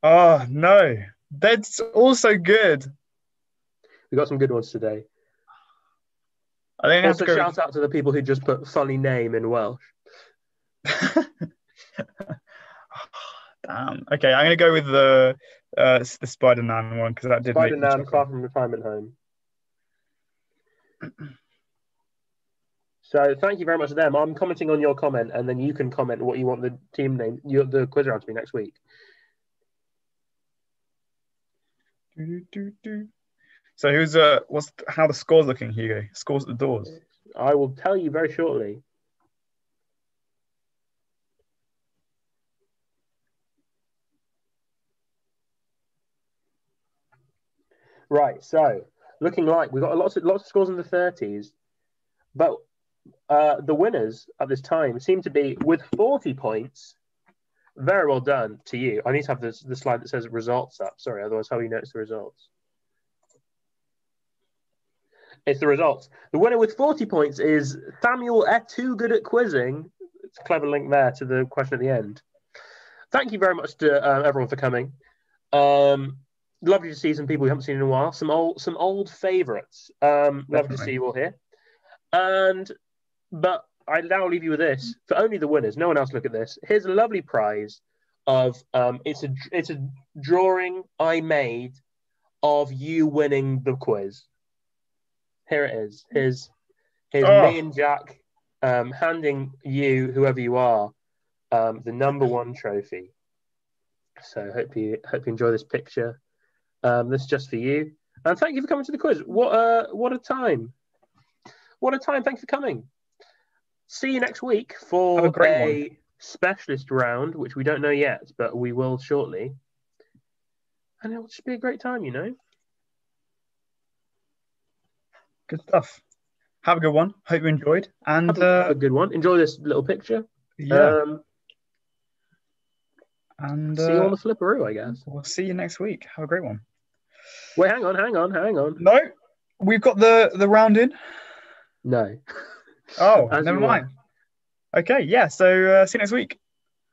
Oh no. That's also good. We got some good ones today. I think Also, shout out to the people who just put funny name in Welsh. [laughs] Damn. Okay, I'm gonna go with the uh the Spider Man one because that did Spider make me Nan, chuckle. far from retirement home. So thank you very much to them. I'm commenting on your comment, and then you can comment what you want the team name, your, the quiz round to be next week. Do, do, do. So who's uh what's how the scores looking, Hugo? Scores at the doors. I will tell you very shortly. Right, so looking like we've got a lots of lots of scores in the thirties, but uh, the winners at this time seem to be with forty points. Very well done to you. I need to have this the slide that says results up. Sorry, otherwise how will you notice the results? It's the results. The winner with 40 points is Samuel Eh, too good at quizzing. It's a clever link there to the question at the end. Thank you very much to uh, everyone for coming. Um, lovely to see some people we haven't seen in a while. Some old, some old favourites. Um, lovely to see you all here. And but I now leave you with this for only the winners. No one else look at this. Here's a lovely prize of um, it's a it's a drawing I made of you winning the quiz. Here it is. Here's here's Oh. me and Jack um, handing you, whoever you are, um, the number one trophy. So hope you hope you enjoy this picture. Um, this is just for you, and thank you for coming to the quiz. What a what a time! What a time! Thanks for coming. See you next week for Have a great a specialist round, which we don't know yet, but we will shortly. And it'll just be a great time, you know. Good stuff. Have a good one. Hope you enjoyed. And Have a, uh, a good one. Enjoy this little picture. yeah, Um, and see you uh, on the flipperoo, I guess. we'll see you next week. Have a great one. Wait, hang on, hang on, hang on. No, we've got the the round in. No. [laughs] Oh, As never mind. Okay, yeah. So uh, see you next week.